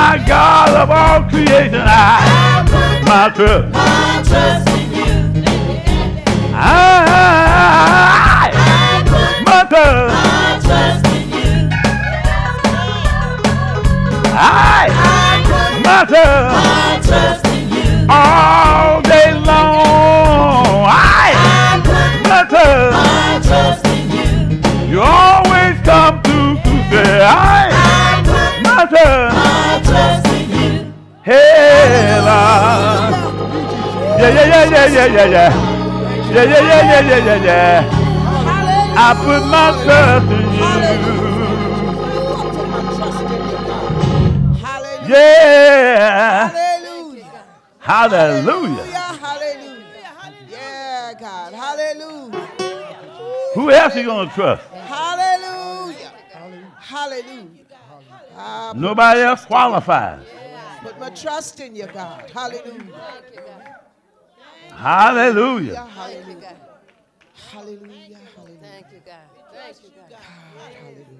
My God of all creation, I put my trust. my trust in you. I, I put my trust. my trust in you. I, I put my trust. my trust in you. All day long. I, I put my trust. my trust in you. You always come through to say, I, I put my trust. Yeah, yeah, yeah, yeah, yeah, yeah, yeah. Yeah, yeah, yeah, yeah, yeah, yeah, yeah. I put my trust in you. Yeah. Hallelujah. Hallelujah. Hallelujah. Yeah, God. Hallelujah. Who else are you gonna trust? Hallelujah. Hallelujah. I Nobody else qualifies. put my trust in you, God. Hallelujah. Hallelujah. Hallelujah. Hallelujah. Hallelujah. Thank you, God. Thank you, God. Hallelujah. Hallelujah.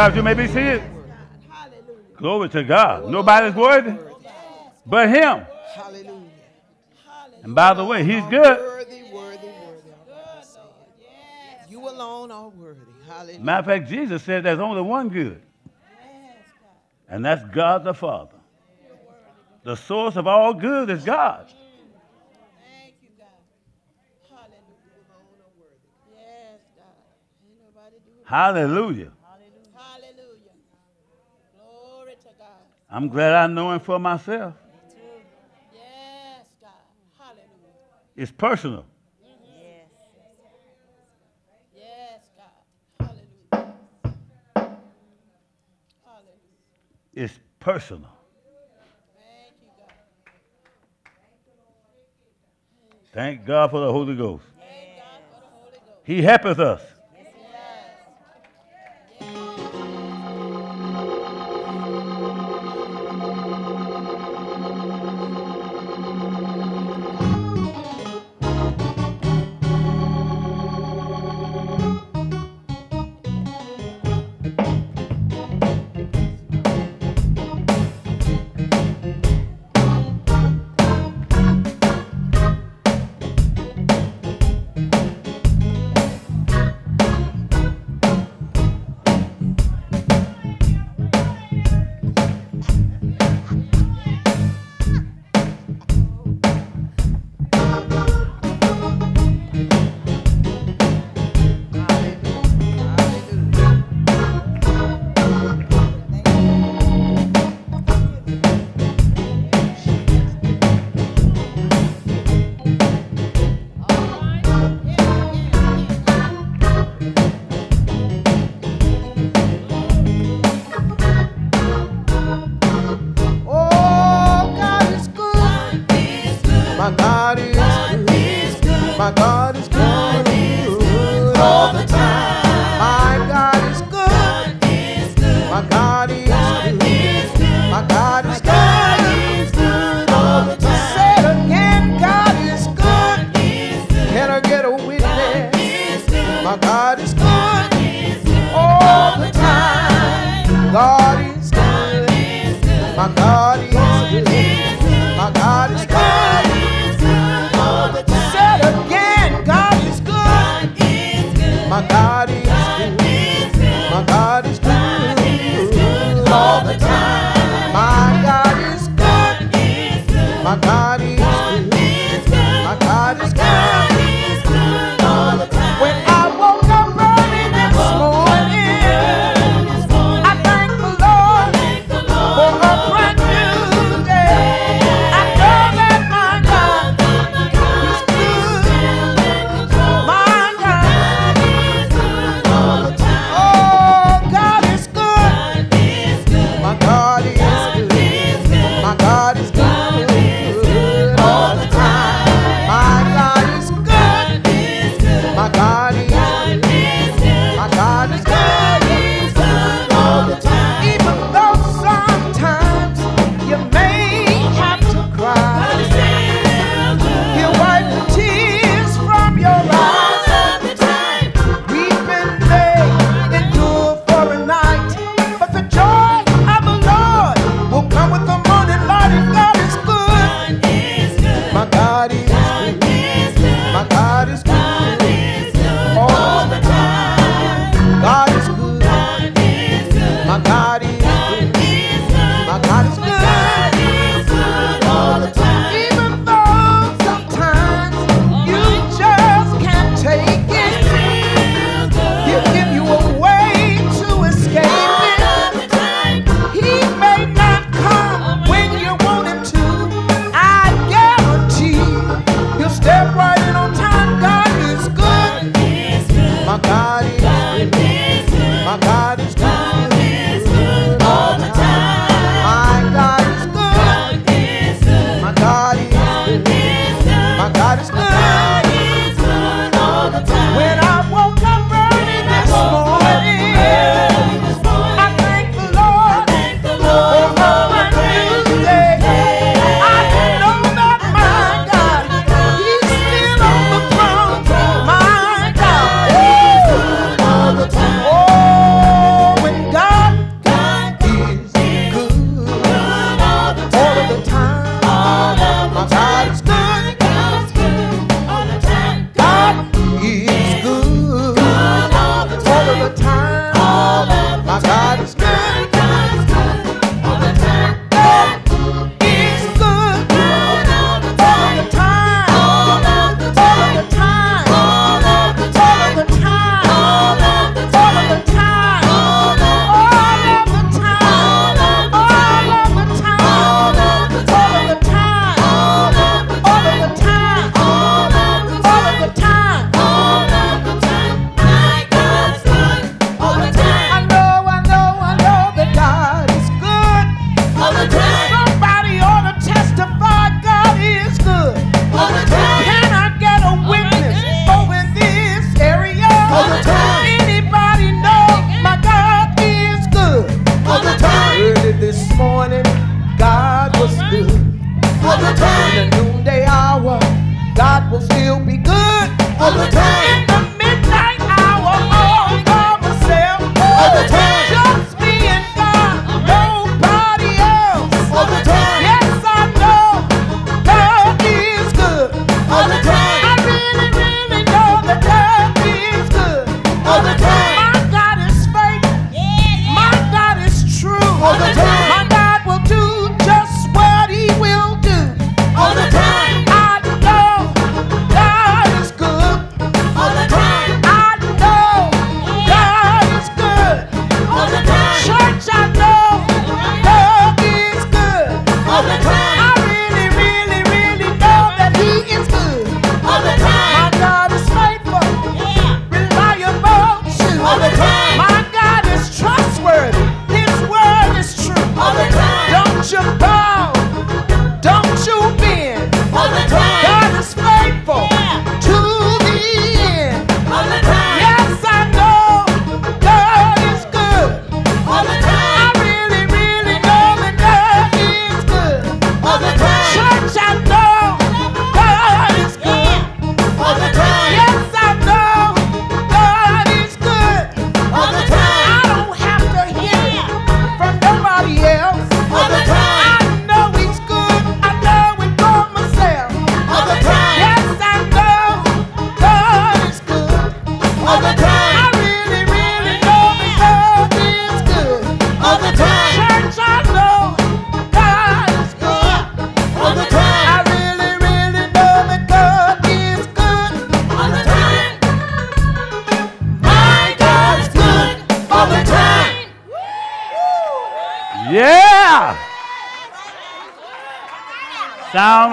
You may be seated. Glory to God. Nobody's worthy but Him. Hallelujah. And by the way, He's good. You alone are worthy. Matter of fact, Jesus said there's only one good, and that's God the Father. The source of all good is God. Hallelujah. I'm glad I know him for myself. Yes, God. Hallelujah. It's personal. It's personal. Thank you, God. Thank God for the Holy Ghost. He helpeth us.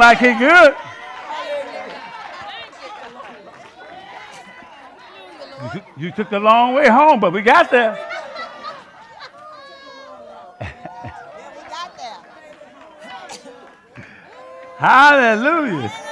like he good. You, you took the long way home, but we got there. Hallelujah.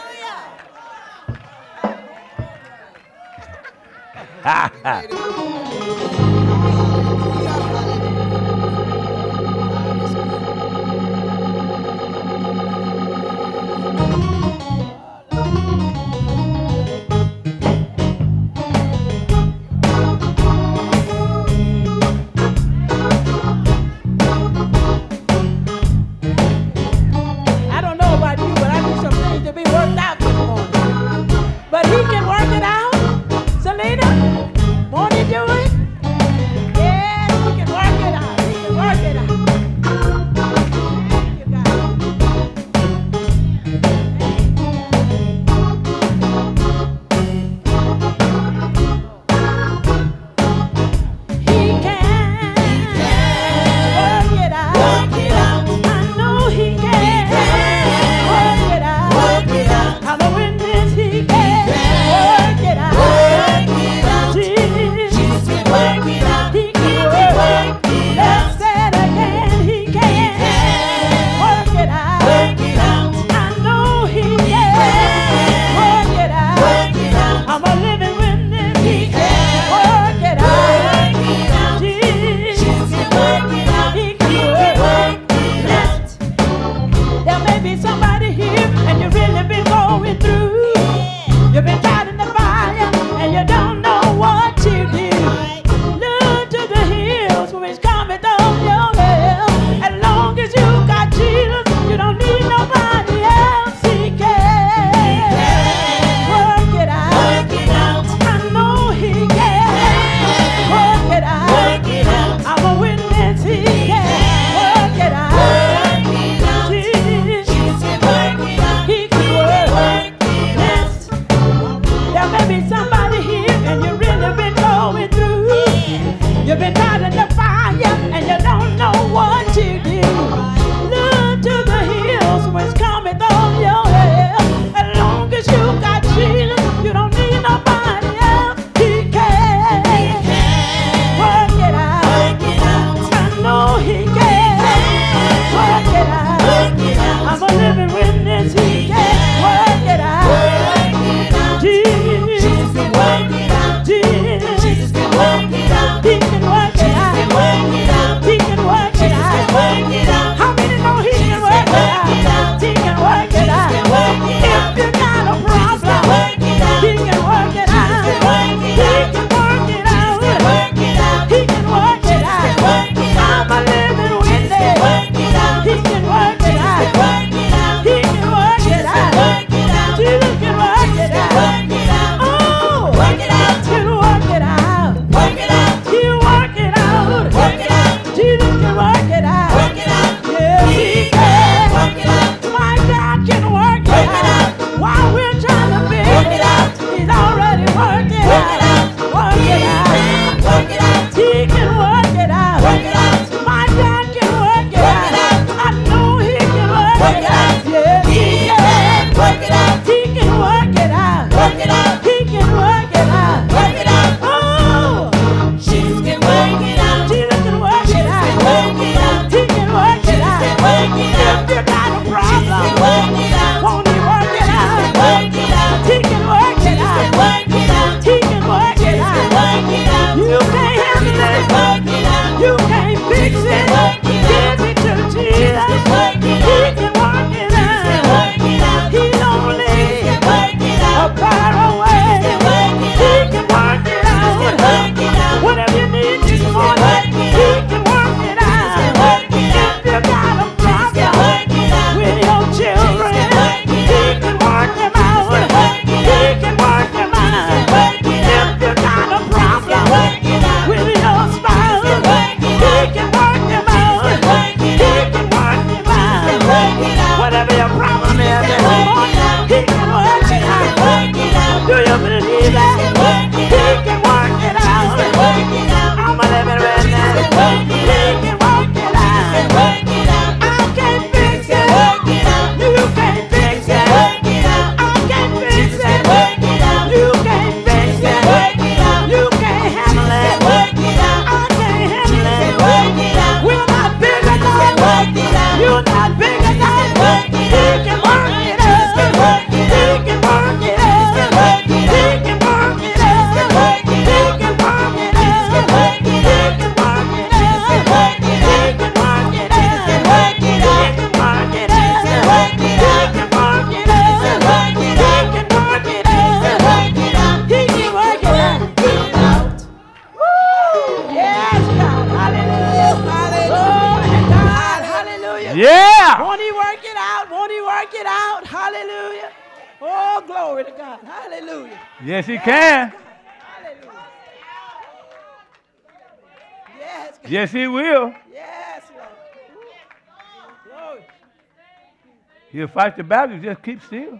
He'll fight the battle. Just keep still.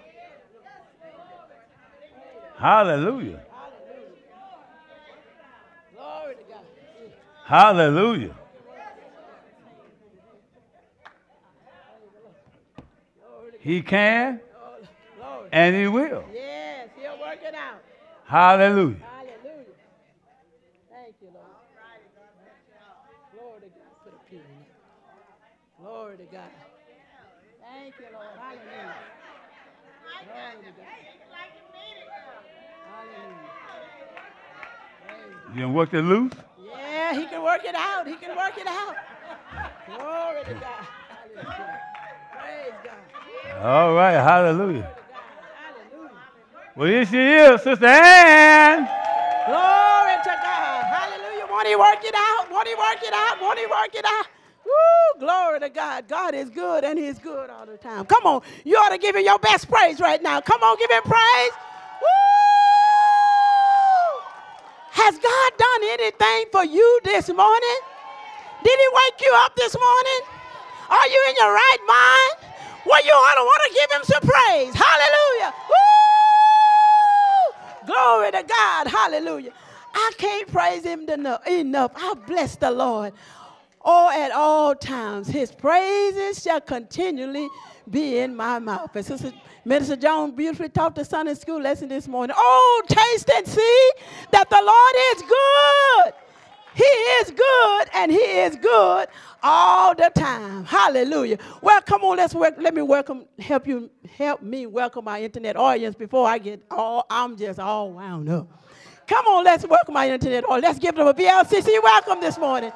Hallelujah. Glory to God. Hallelujah. He can and he will. Yes, he'll work it out. Hallelujah. Hallelujah. Thank you, Lord. Glory to God. Put a pew in it. Glory to God. Thank you, Lord. Hallelujah. Glory to God. Hallelujah. Praise You done worked it loose? Yeah, he can work it out. He can work it out. Glory to God. Hallelujah. Praise God. All right. Hallelujah. Hallelujah. Well, here she is, Sister Ann. Glory to God. Hallelujah. Won't he work it out? Won't he work it out? Won't he work it out? Woo, glory to God. God is good and he's good all the time. Come on. You ought to give him your best praise right now. Come on, give him praise. Woo! Has God done anything for you this morning? Did he wake you up this morning? Are you in your right mind? Well, you ought to want to give him some praise. Hallelujah. Woo! Glory to God. Hallelujah. I can't praise him enough. enough. I bless the Lord. Oh, at all times, his praises shall continually be in my mouth. And Sister Minister Jones beautifully taught the Sunday school lesson this morning. Oh, taste and see that the Lord is good. He is good and he is good all the time. Hallelujah. Well, come on, let's work. Let me welcome, help you, help me welcome my internet audience before I get all, I'm just all wound up. Come on, let's welcome my internet audience. Let's give them a VLCC welcome this morning.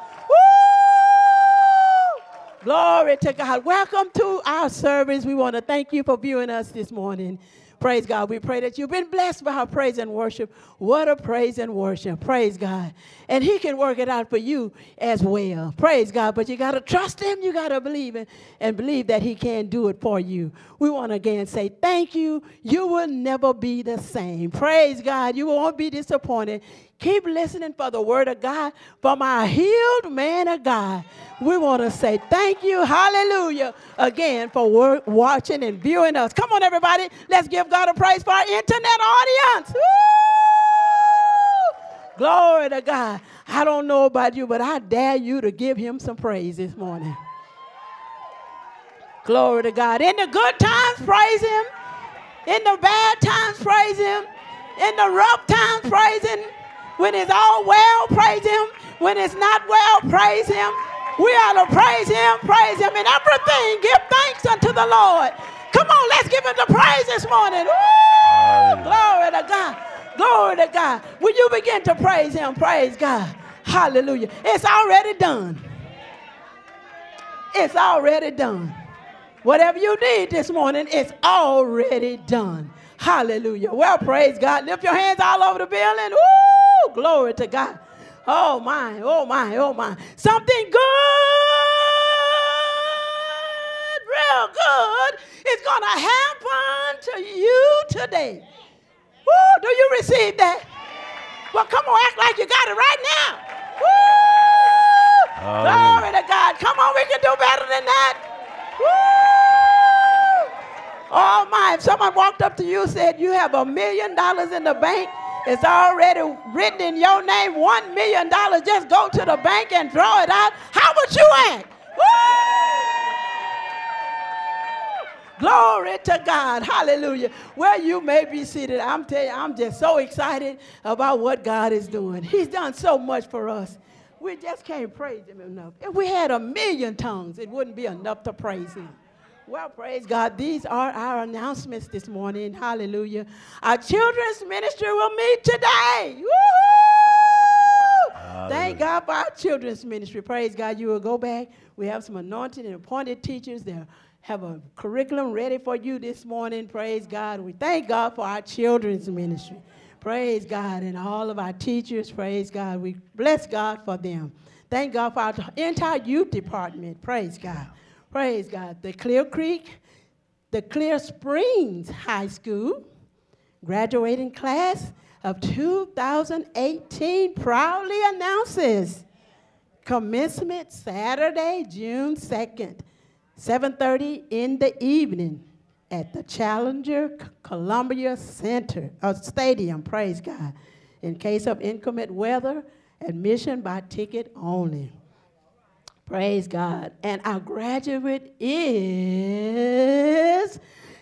Glory to God. Welcome to our service. We want to thank you for viewing us this morning. Praise God. We pray that you've been blessed by our praise and worship. What a praise and worship. Praise God. And He can work it out for you as well. Praise God. But you got to trust Him. You got to believe Him and believe that He can do it for you. We want to again say thank you. You will never be the same. Praise God. You won't be disappointed. Keep listening for the word of God from our healed man of God. We want to say thank you, hallelujah, again for watching and viewing us. Come on, everybody. Let's give God a praise for our internet audience. Woo! Glory to God. I don't know about you, but I dare you to give him some praise this morning. Glory to God. In the good times, praise him. In the bad times, praise him. In the rough times, praise him. When it's all well, praise him. When it's not well, praise him. We ought to praise him, praise him. In everything, give thanks unto the Lord. Come on, let's give him the praise this morning. Woo! Glory to God. Glory to God. When you begin to praise him, praise God. Hallelujah. It's already done. It's already done. Whatever you need this morning, it's already done. Hallelujah. Well, praise God. Lift your hands all over the building. Woo! Glory to God. Oh my, oh my, oh my. Something good, real good, is going to happen to you today. Woo! Do you receive that? Well, come on, act like you got it right now. Woo! Glory to God. Come on, we can do better than that. Oh my, if someone walked up to you and said, You have a million dollars in the bank, it's already written in your name, one million dollars, just go to the bank and draw it out, how would you act? Glory to God. Hallelujah. Where you may be seated, I'm telling you, I'm just so excited about what God is doing. He's done so much for us. We just can't praise Him enough. If we had a million tongues, it wouldn't be enough to praise Him. Well, praise God. These are our announcements this morning. Hallelujah. Our children's ministry will meet today. Woo! Thank God for our children's ministry. Praise God. You will go back. We have some anointed and appointed teachers. They have a curriculum ready for you this morning. Praise God. We thank God for our children's ministry. Praise God. And all of our teachers. Praise God. We bless God for them. Thank God for our entire youth department. Praise God. Praise God. The Clear Creek, the Clear Springs High School, graduating class of 2018 proudly announces commencement Saturday, June 2nd, 7:30 in the evening at the Challenger Columbia Center uh, Stadium. Praise God. In case of inclement weather, admission by ticket only. Praise God. And our graduate is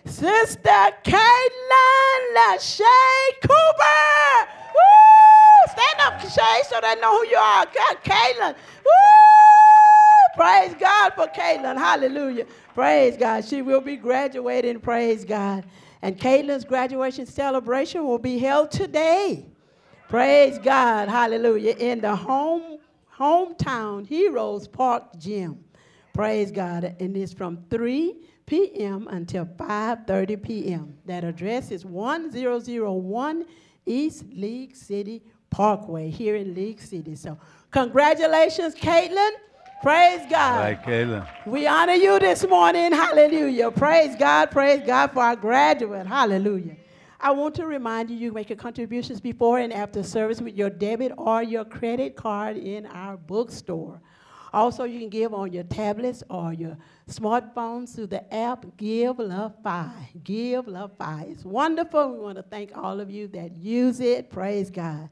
Sister Caitlin Lachey Cooper. Woo! Stand up, Shay, so they know who you are. God, Caitlin. Woo! Praise God for Caitlin. Hallelujah. Praise God. She will be graduating. Praise God. And Caitlin's graduation celebration will be held today. Praise God. Hallelujah. In the home hometown Heroes Park Gym. Praise God. And it's from 3 p.m. until 5:30 p.m. That address is 1001 East League City Parkway here in League City. So congratulations, Caitlin. Praise God. We honor you this morning. Hallelujah. Praise God. Praise God for our graduate. Hallelujah. I want to remind you, you make your contributions before and after service with your debit or your credit card in our bookstore. Also, you can give on your tablets or your smartphones through the app Givelify. Give Love Fi. It's wonderful. We want to thank all of you that use it. Praise God.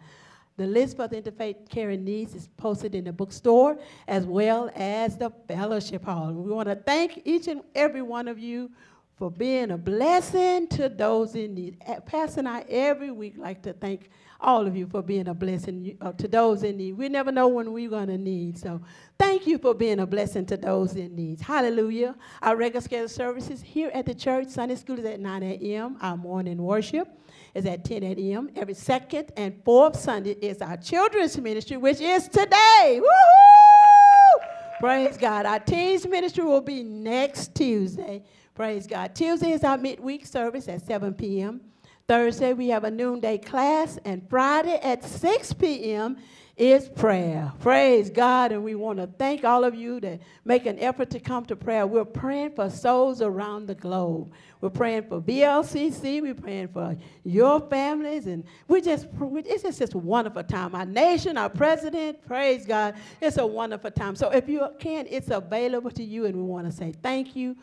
The list for the interfaith caring needs is posted in the bookstore as well as the fellowship hall. We want to thank each and every one of you for being a blessing to those in need. Pastor and I every week like to thank all of you for being a blessing uh, to those in need. We never know when we're going to need. So thank you for being a blessing to those in need. Hallelujah. Our regular scheduled services here at the church, Sunday school is at 9 a.m. Our morning worship is at 10 a.m. Every second and fourth Sunday is our children's ministry, which is today. Woo-hoo! Praise God. Our teens ministry will be next Tuesday. Praise God. Tuesday is our midweek service at 7 p.m. Thursday, we have a noonday class, and Friday at 6 p.m. is prayer. Praise God, and we want to thank all of you that make an effort to come to prayer. We're praying for souls around the globe. We're praying for VLCC. We're praying for your families, and we just it's just, just a wonderful time. Our nation, our president, praise God, it's a wonderful time. So if you can, it's available to you, and we want to say thank you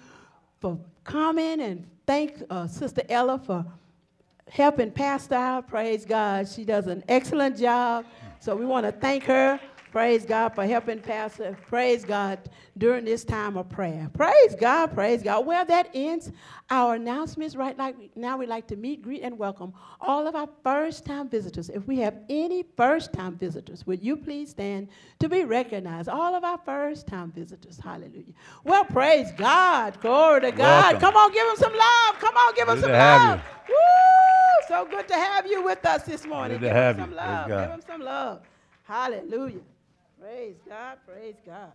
for coming, and thank uh, Sister Ella for helping pastor out. Praise God. She does an excellent job. So we want to thank her. Praise God for helping pastor. Praise God during this time of prayer. Praise God. Praise God. Well, that ends our announcements. Right like now, we'd like to meet, greet, and welcome all of our first-time visitors. If we have any first-time visitors, would you please stand to be recognized? All of our first-time visitors. Hallelujah. Well, praise God. Glory to God. Welcome. Come on, give them some love. Come on, give them Good some love. Woo! So good to have you with us this morning. Good to Give have some you. love. Praise God. Give them some love. Hallelujah. Praise God. Praise God.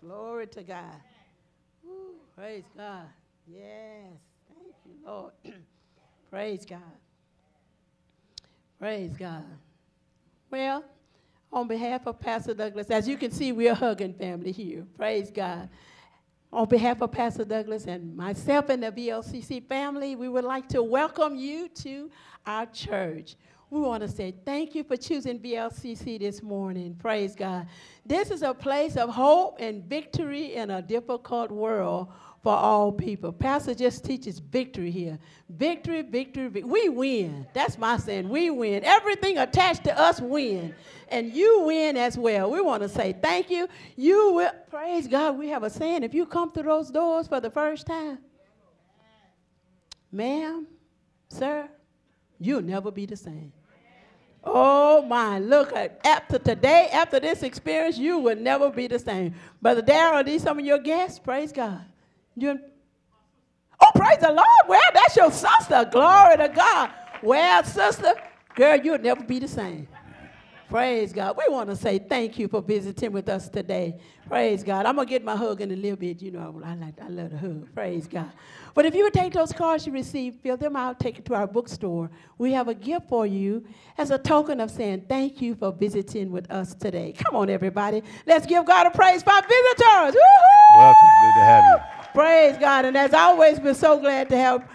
Glory to God. Woo, praise God. Yes. Thank you, Lord. praise God. Praise God. Well, on behalf of Pastor Douglas, as you can see, we're a hugging family here. Praise God. On behalf of Pastor Douglas and myself and the VLCC family, we would like to welcome you to our church. We want to say thank you for choosing VLCC this morning. Praise God. This is a place of hope and victory in a difficult world for all people. Pastor just teaches victory here. Victory, victory, victory. We win. That's my saying. We win. Everything attached to us win. And you win as well. We want to say thank you. You will praise God. We have a saying. If you come through those doors for the first time, ma'am, sir, you'll never be the same. Oh my, look at after today, after this experience, you will never be the same. Brother Darrell, these some of your guests? Praise God. You Oh, praise the Lord. Well, that's your sister. Glory to God. Well, sister, girl, you'll never be the same. Praise God. We want to say thank you for visiting with us today. Praise God. I'm gonna get my hug in a little bit. You know, I like I love to hug. Praise God. But if you would take those cards you received, fill them out, take it to our bookstore. We have a gift for you as a token of saying thank you for visiting with us today. Come on, everybody. Let's give God a praise for our visitors. Woo-hoo! Welcome. Good to have you. Praise God. And as always, we're so glad to have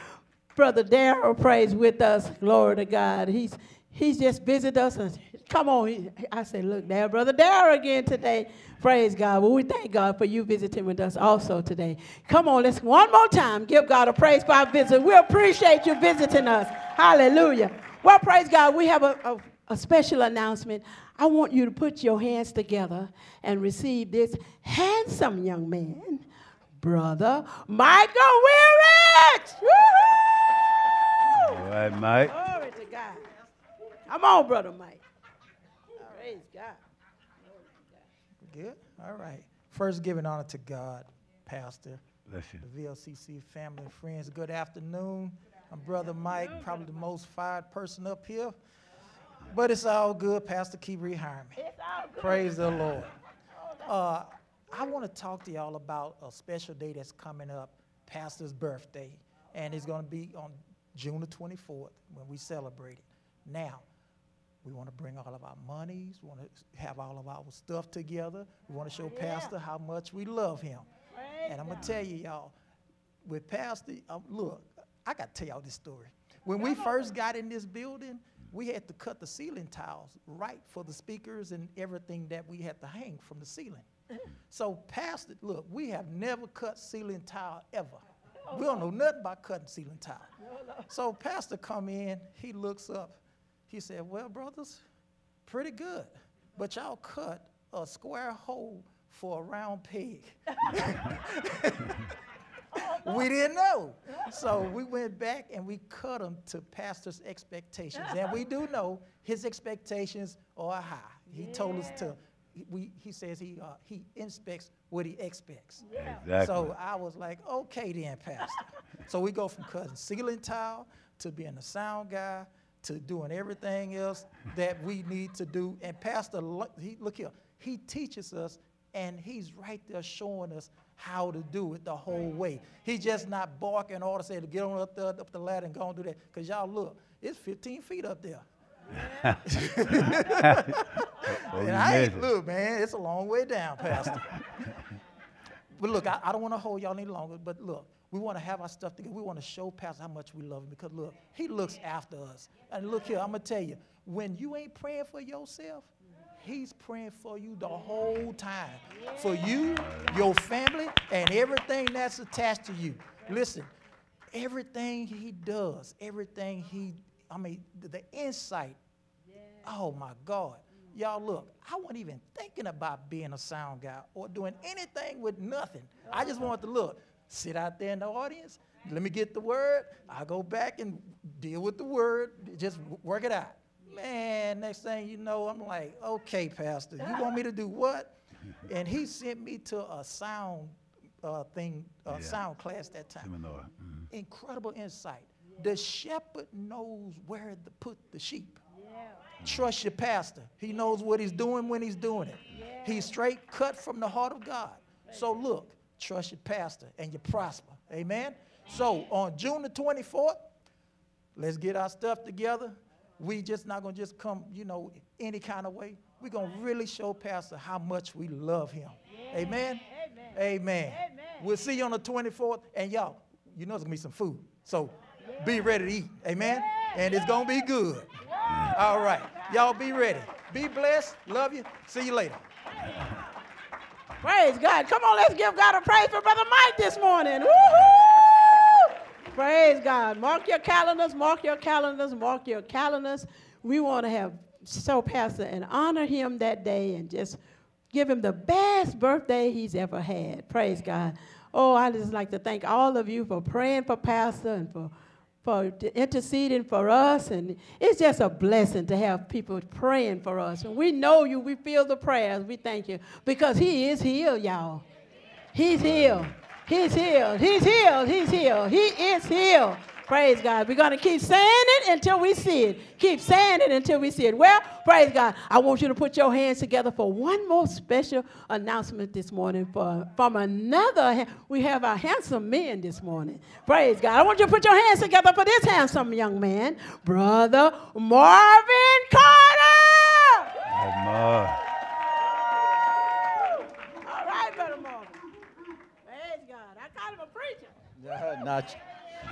Brother Darrell praise with us. Glory to God. He's he's just visited us. And come on. I say, look there, Brother Darrell again today. Praise God. Well, we thank God for you visiting with us also today. Come on, let's one more time give God a praise for our visit. We appreciate you visiting us. Hallelujah. Well, praise God. We have a, a, a special announcement. I want you to put your hands together and receive this handsome young man, Brother Michael Weirich. All right, Mike. Glory to God. Come on, Brother Mike. Praise God. Good. All right. First, giving honor to God, Pastor, Bless you. the VLCC family and friends. Good afternoon. I'm Brother Mike, probably the most fired person up here. But it's all good. Pastor, keep rehiring me. Praise the Lord. Uh, I want to talk to y'all about a special day that's coming up, Pastor's birthday. And it's going to be on June the 24th when we celebrate it. Now, we want to bring all of our monies. We want to have all of our stuff together. We want to show Pastor how much we love him. and I'm going to tell you, y'all, with Pastor, um, look, I got to tell y'all this story. When we first got in this building, we had to cut the ceiling tiles right for the speakers and everything that we had to hang from the ceiling. So, Pastor, look, we have never cut ceiling tile ever. We don't know nothing about cutting ceiling tile. So, Pastor come in, he looks up, he said, "Well, brothers, pretty good, but y'all cut a square hole for a round peg." we didn't know. So we went back and we cut them to pastor's expectations. And we do know his expectations are high. He told us to, we, he says he, uh, he inspects what he expects. Exactly. So I was like, okay then, pastor. so we go from cutting ceiling tile to being a sound guy to doing everything else that we need to do. And pastor, lo- he, look here, he teaches us and he's right there showing us how to do it the whole way. He's just not barking order saying to get on up, the up the ladder and go and do that. Because y'all look, it's 15 feet up there. Well, And I ain't, look, man, it's a long way down, Pastor. but look, I, I don't want to hold y'all any longer, but look, we want to have our stuff together. We want to show Pastor how much we love him because, look, he looks after us. And look here, I'm going to tell you, when you ain't praying for yourself, he's praying for you the whole time. For you, your family, and everything that's attached to you. Listen, everything he does, everything he, I mean, the insight Oh my God. Y'all look, I wasn't even thinking about being a sound guy or doing anything with nothing. I just wanted to look, sit out there in the audience, let me get the word. I go back and deal with the word, just work it out. Man, next thing you know, I'm like, okay, Pastor, you want me to do what? And he sent me to a sound uh, thing, uh, Yeah. sound class that time Seminar. Mhm. incredible insight. The shepherd knows where to put the sheep. Trust your pastor. He knows what he's doing when he's doing it. He's straight cut from the heart of God. So look, trust your pastor and you prosper. Amen. So on June the 24th, let's get our stuff together. We just not gonna just come, you know, any kind of way. We're gonna really show Pastor how much we love him. Amen. Amen. We'll see you on the 24th. And y'all, you know it's gonna be some food. So be ready to eat. Amen. And it's gonna be good. All right. Y'all be ready. Be blessed. Love you. See you later. Praise God. Come on, let's give God a praise for Brother Mike this morning. Woo-hoo! Praise God. Mark your calendars, mark your calendars, mark your calendars. We want to have so Pastor and honor him that day and just give him the best birthday he's ever had. Praise God. Oh, I just like to thank all of you for praying for Pastor and for for interceding for us. And it's just a blessing to have people praying for us. And we know you, we feel the prayers. We thank you because He is healed, y'all. He's healed. He's healed. He's healed. He's healed. He is healed. Praise God. We're going to keep saying it until we see it. Keep saying it until we see it. Well, praise God. I want you to put your hands together for one more special announcement this morning for, from another. We have our handsome men this morning. Praise God. I want you to put your hands together for this handsome young man, Brother Marvin Carter. Ma. All right, Brother Marvin. Praise God. I call him a preacher. Uh, not,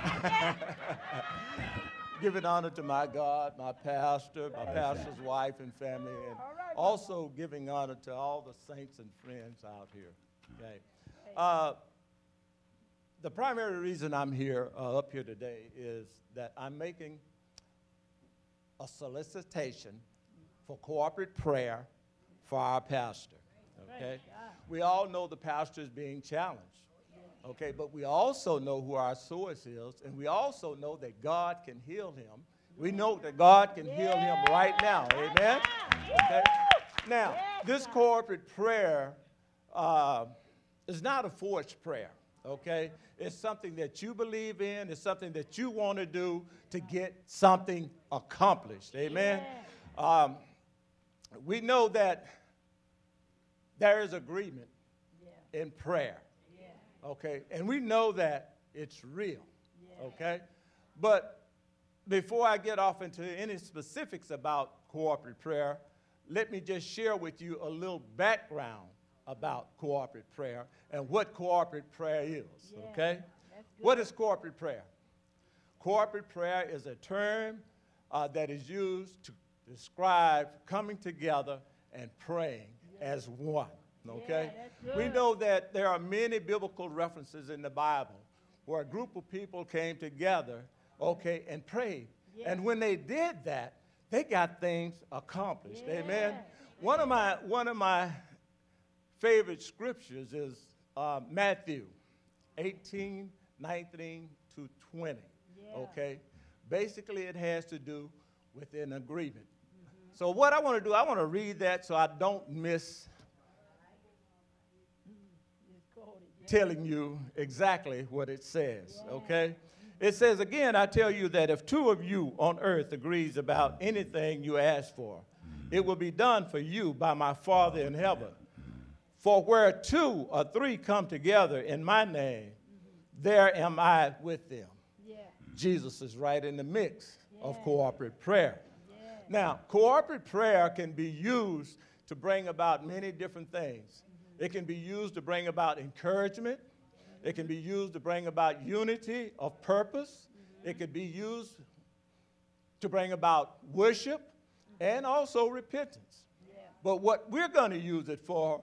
giving honor to my God, my pastor, my pastor's wife and family, and also giving honor to all the saints and friends out here. Okay. Uh, the primary reason I'm here, uh, up here today, is that I'm making a solicitation for corporate prayer for our pastor. Okay? We all know the pastor is being challenged. Okay, but we also know who our source is, and we also know that God can heal him. We know that God can heal him right now. Amen? Okay? Now, this corporate prayer uh, is not a forced prayer. Okay? It's something that you believe in, it's something that you want to do to get something accomplished. Amen? Um, we know that there is agreement in prayer. Okay? And we know that it's real. Okay? But before I get off into any specifics about cooperative prayer, let me just share with you a little background about cooperative prayer and what cooperative prayer is. Okay? What is cooperative prayer? Cooperative prayer is a term uh, that is used to describe coming together and praying as one. Okay? we know that there are many biblical references in the Bible where a group of people came together, okay, and prayed. And when they did that, they got things accomplished. Amen. One of my one of my favorite scriptures is uh, Matthew 18, 19 to 20. Okay? Basically, it has to do with an agreement. So, what I want to do, I want to read that so I don't miss telling you exactly what it says. Okay? It says, again, I tell you that if two of you on earth agrees about anything you ask for, it will be done for you by my Father in heaven. For where two or three come together in my name, there am I with them. Jesus is right in the mix of cooperative prayer. Now, cooperative prayer can be used to bring about many different things. It can be used to bring about encouragement. It can be used to bring about unity of purpose. It could be used to bring about worship and also repentance. But what we're going to use it for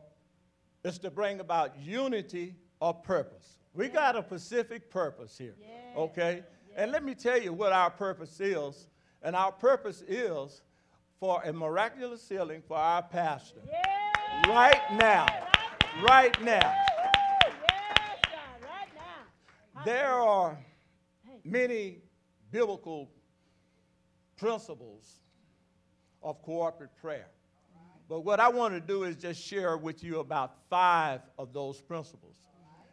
is to bring about unity of purpose. We got a specific purpose here, okay? And let me tell you what our purpose is. And our purpose is for a miraculous healing for our pastor. Right now. Right now. There are many biblical principles of cooperative prayer. But what I want to do is just share with you about five of those principles.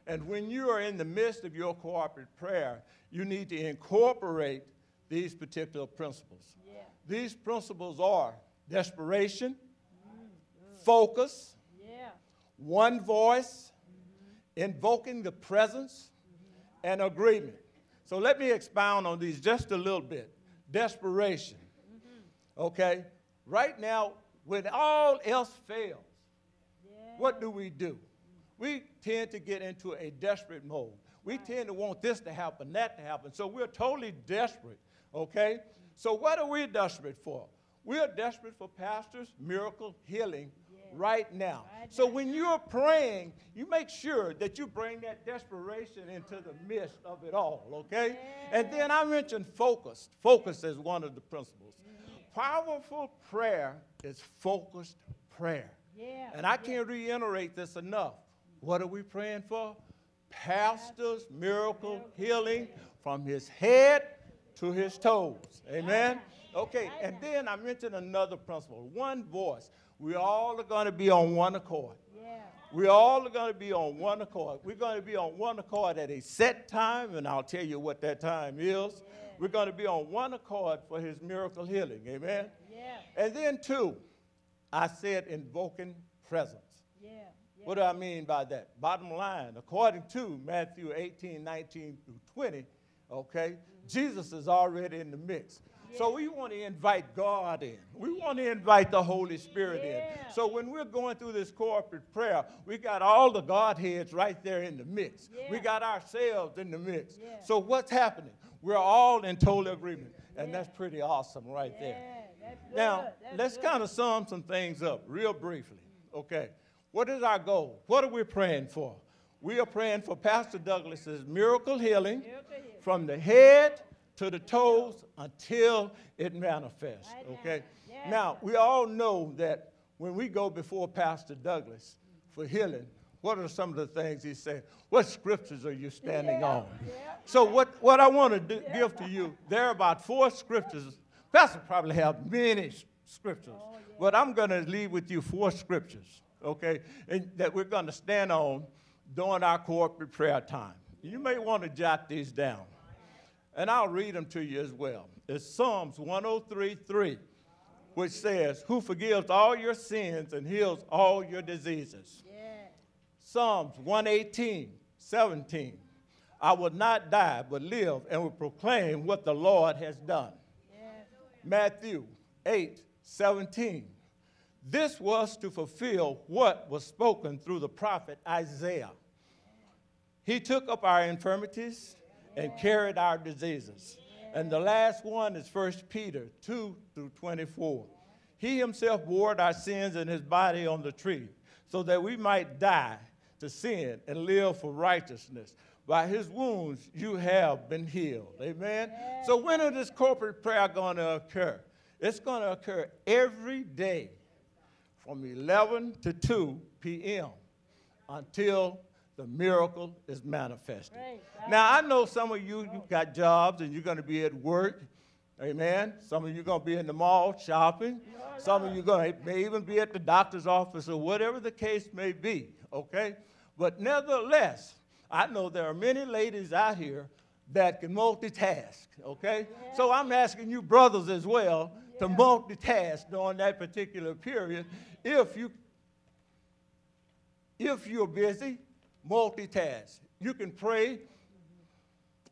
And when you are in the midst of your cooperative prayer, you need to incorporate these particular principles. These principles are desperation, focus, one voice, invoking the presence, and agreement. So let me expound on these just a little bit. Desperation. Okay? Right now, when all else fails, what do we do? We tend to get into a desperate mode. We tend to want this to happen, that to happen. So we're totally desperate, okay? So what are we desperate for? We're desperate for pastors' miracle healing right now. So when you're praying, you make sure that you bring that desperation into the midst of it all, okay? And then I mentioned focus. Focus is one of the principles. Powerful prayer is focused prayer. And I can't reiterate this enough. What are we praying for? Pastor's miracle healing from his head to his toes. Amen? Okay, and then I mentioned another principle one voice. We all are going to be on one accord. We all are going to be on one accord. We're going to be on one accord at a set time, and I'll tell you what that time is. We're going to be on one accord for his miracle healing. Amen? And then, two, I said invoking presence. Yeah. What do I mean by that? Bottom line, according to Matthew 18, 19 through 20, okay, Jesus is already in the mix. So we want to invite God in. We want to invite the Holy Spirit in. So when we're going through this corporate prayer, we got all the Godheads right there in the mix. We got ourselves in the mix. So what's happening? We're all in total agreement. And that's pretty awesome right there. Now, let's kind of sum some things up real briefly. Okay. What is our goal? What are we praying for? We are praying for Pastor Douglas's miracle healing from the head to the toes until it manifests. Okay? Now, we all know that when we go before Pastor Douglas for healing, what are some of the things he said? What scriptures are you standing on? So, what, what I want to do, give to you, there are about four scriptures. Pastor probably have many scriptures, oh, but I'm going to leave with you four scriptures, okay, and that we're going to stand on during our corporate prayer time. You may want to jot these down, and I'll read them to you as well. It's Psalms 103 3, which says, Who forgives all your sins and heals all your diseases. Psalms 118, 17. I will not die, but live and will proclaim what the Lord has done. Matthew 8, 17. This was to fulfill what was spoken through the prophet Isaiah. He took up our infirmities and carried our diseases. And the last one is 1 Peter 2 through 24. He himself bore our sins in his body on the tree, so that we might die to sin and live for righteousness. By his wounds you have been healed. Amen. So when is this corporate prayer going to occur? It's going to occur every day from 11 to 2 p.m. until the miracle is manifested. Now, I know some of you, you've got jobs and you're going to be at work. Amen. Some of you are going to be in the mall shopping. Some of you going to may even be at the doctor's office or whatever the case may be. Okay? But nevertheless, I know there are many ladies out here that can multitask. Okay? So I'm asking you, brothers, as well, to multitask during that particular period if you if you're busy, multitask. You can pray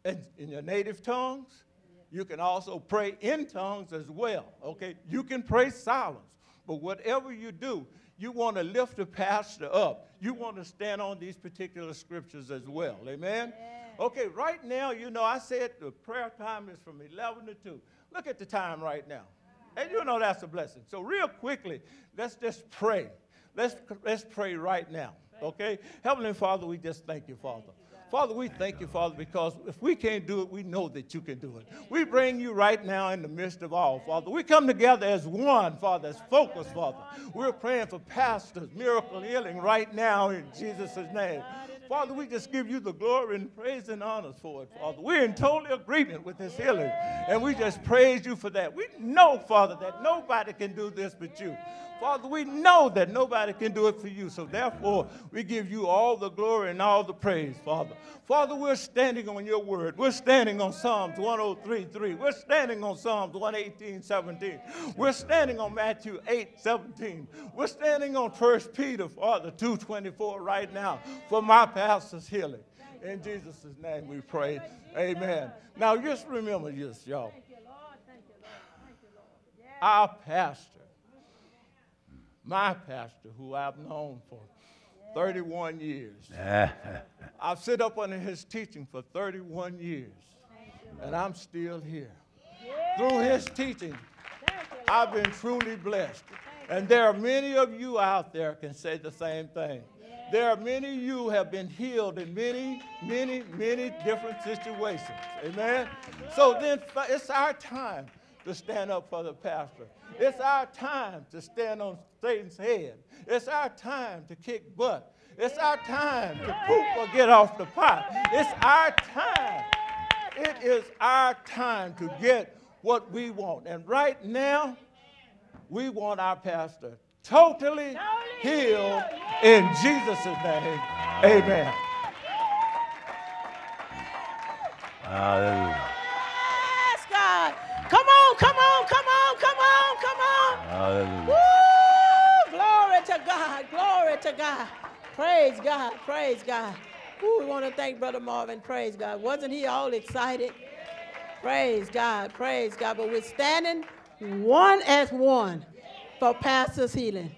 in, in your native tongues. You can also pray in tongues as well. Okay? You can pray silence. But whatever you do, you want to lift the pastor up. You want to stand on these particular scriptures as well. Amen? Okay, right now, you know, I said the prayer time is from 11 to 2. Look at the time right now. And you know that's a blessing. So, real quickly, let's just pray. Let's, let's pray right now. Okay? Heavenly Father, we just thank you, Father. Father, we thank you, Father, because if we can't do it, we know that you can do it. We bring you right now in the midst of all, Father. We come together as one, Father, as focused, Father. We're praying for pastors, miracle healing right now in Jesus' name. Father, we just give you the glory and praise and honors for it, Father. We're in total agreement with this healing, and we just praise you for that. We know, Father, that nobody can do this but you. Father, we know that nobody can do it for you, so therefore we give you all the glory and all the praise, Father. Father, we're standing on your word. We're standing on Psalms 103 3. We're standing on Psalms 118 17. We're standing on Matthew 8 17. We're standing on 1 Peter, Father, 2 24 right now for my pastor's healing. In Jesus' name we pray. Amen. Now just remember this, y'all. Our pastor, my pastor, who I've known for 31 years. I've sit up under his teaching for 31 years, and I'm still here. Through his teaching, I've been truly blessed. And there are many of you out there can say the same thing. There are many of you have been healed in many, many, many different situations. Amen. So then it's our time to stand up for the pastor. It's our time to stand on Satan's head. It's our time to kick butt. It's our time to poop or get off the pot. It's our time. It is our time to get what we want. And right now, we want our pastor totally healed in Jesus' name. Amen. Hallelujah. Yes, God. Come on, come on, come on, come on, come on. Hallelujah. Woo! Glory to God. Glory to God. Praise God. Praise God. Ooh, we want to thank Brother Marvin. Praise God. Wasn't he all excited? Praise God, praise God. But we're standing one as one for pastor's healing.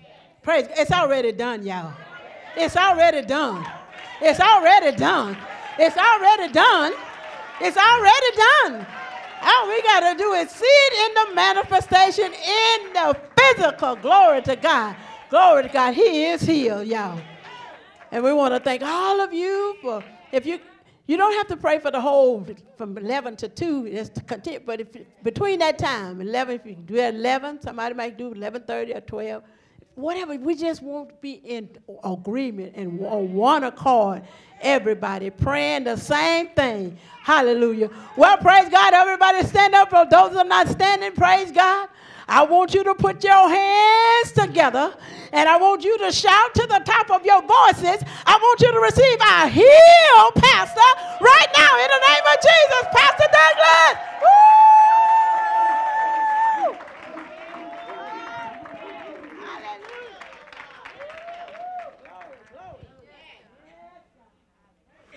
Praise It's already done, y'all. It's already done. It's already done. It's already done. It's already done. All we got to do is see it in the manifestation in the physical. Glory to God. Glory to God. He is healed, y'all. And we want to thank all of you for if you you don't have to pray for the whole from 11 to 2. It's to continue, but if between that time, 11, if you do at 11, somebody might do 11:30 or 12. Whatever, we just want to be in agreement and on one accord. Everybody praying the same thing. Hallelujah. Well, praise God. Everybody stand up. For those that are not standing, praise God. I want you to put your hands together and I want you to shout to the top of your voices. I want you to receive our heal, Pastor, right now in the name of Jesus, Pastor Douglas.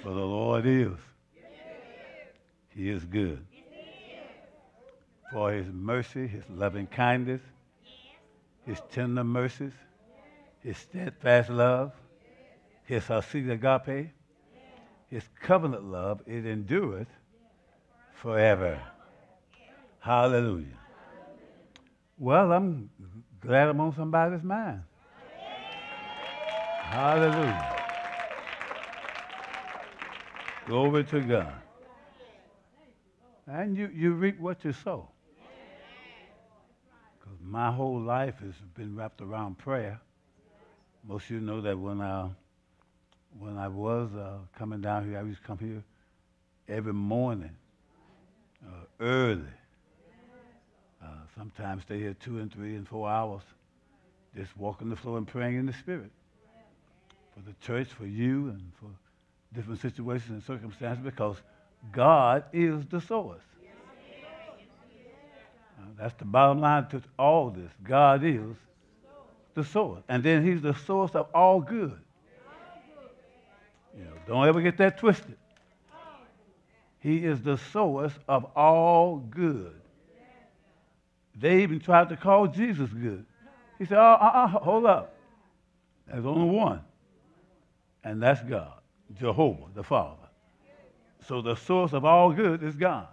For the Lord is. He is good. For his mercy, his loving kindness, his tender mercies, his steadfast love, his hesed agape, his covenant love, it endureth forever. Hallelujah. Well, I'm glad I'm on somebody's mind. Hallelujah. Glory to God. And you, you reap what you sow. My whole life has been wrapped around prayer. Most of you know that when I, when I was uh, coming down here, I used to come here every morning, uh, early. Uh, sometimes stay here two and three and four hours, just walking the floor and praying in the Spirit. For the church, for you, and for different situations and circumstances because God is the source. That's the bottom line to all this. God is the source. And then He's the source of all good. You know, don't ever get that twisted. He is the source of all good. They even tried to call Jesus good. He said, oh, uh, uh, hold up. There's only one, and that's God. Jehovah, the Father. So the source of all good is God.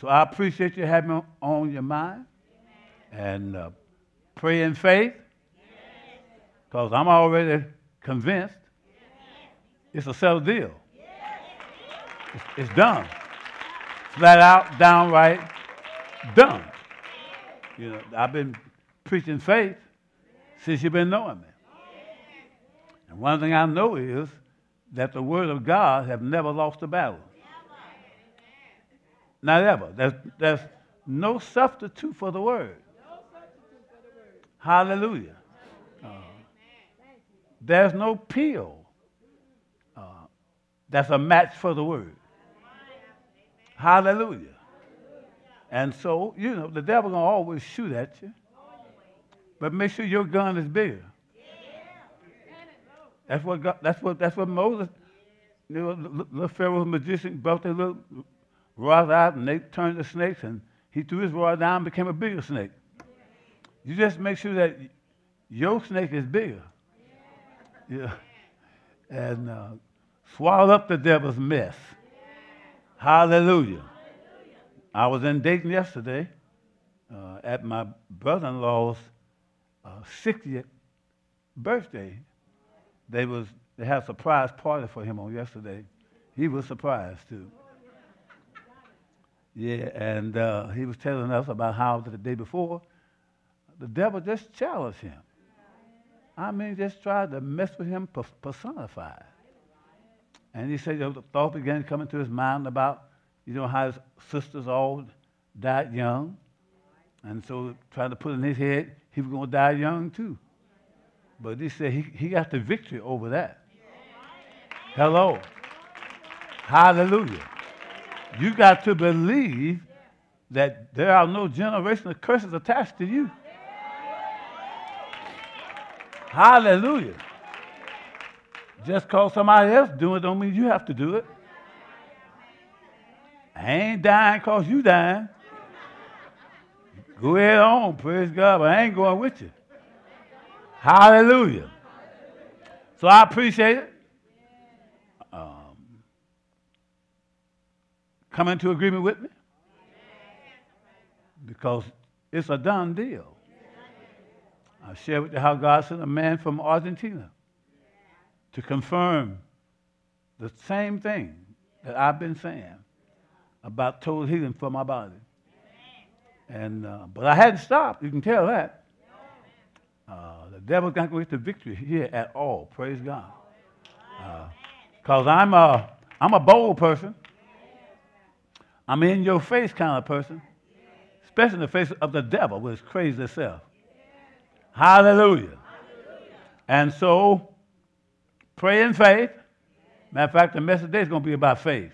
So I appreciate you having on your mind and uh, pray in faith because I'm already convinced it's a settled deal. It's, it's done. Flat out, downright done. You know, I've been preaching faith since you've been knowing me. And one thing I know is that the Word of God have never lost a battle. Not ever. There's, there's no substitute for the Word. Hallelujah. Uh, there's no pill uh, that's a match for the Word. Hallelujah. And so, you know, the devil gonna always shoot at you. But make sure your gun is bigger. That's what God, that's what that's what Moses, you know, little Pharaoh's magician brought their little rod out and they turned the snakes and he threw his rod down and became a bigger snake. You just make sure that your snake is bigger. Yeah. And uh, swallow up the devil's mess. Hallelujah. I was in Dayton yesterday uh, at my brother-in-law's uh, 60th birthday they was they had a surprise party for him on yesterday. He was surprised too. Yeah, and uh, he was telling us about how the day before, the devil just challenged him. I mean, just tried to mess with him personified. And he said, you know, the thought began to come into his mind about, you know, how his sisters all died young. And so trying to put in his head, he was going to die young too. But he said he, he got the victory over that. Hello. Hallelujah. You got to believe that there are no generational curses attached to you. Hallelujah. Just because somebody else doing it don't mean you have to do it. I ain't dying because you dying. Go ahead on, praise God, but I ain't going with you. Hallelujah. So I appreciate it. Come into agreement with me because it's a done deal. I share with you how God sent a man from Argentina to confirm the same thing that I've been saying about total healing for my body. And uh, but I hadn't stopped. You can tell that. Uh, the devil's not going to get the victory here at all. Praise God. Because I'm a I'm a bold person. I'm in your face kind of person, especially in the face of the devil with his crazy self. Hallelujah. And so, pray in faith. Matter of fact, the message today is going to be about faith.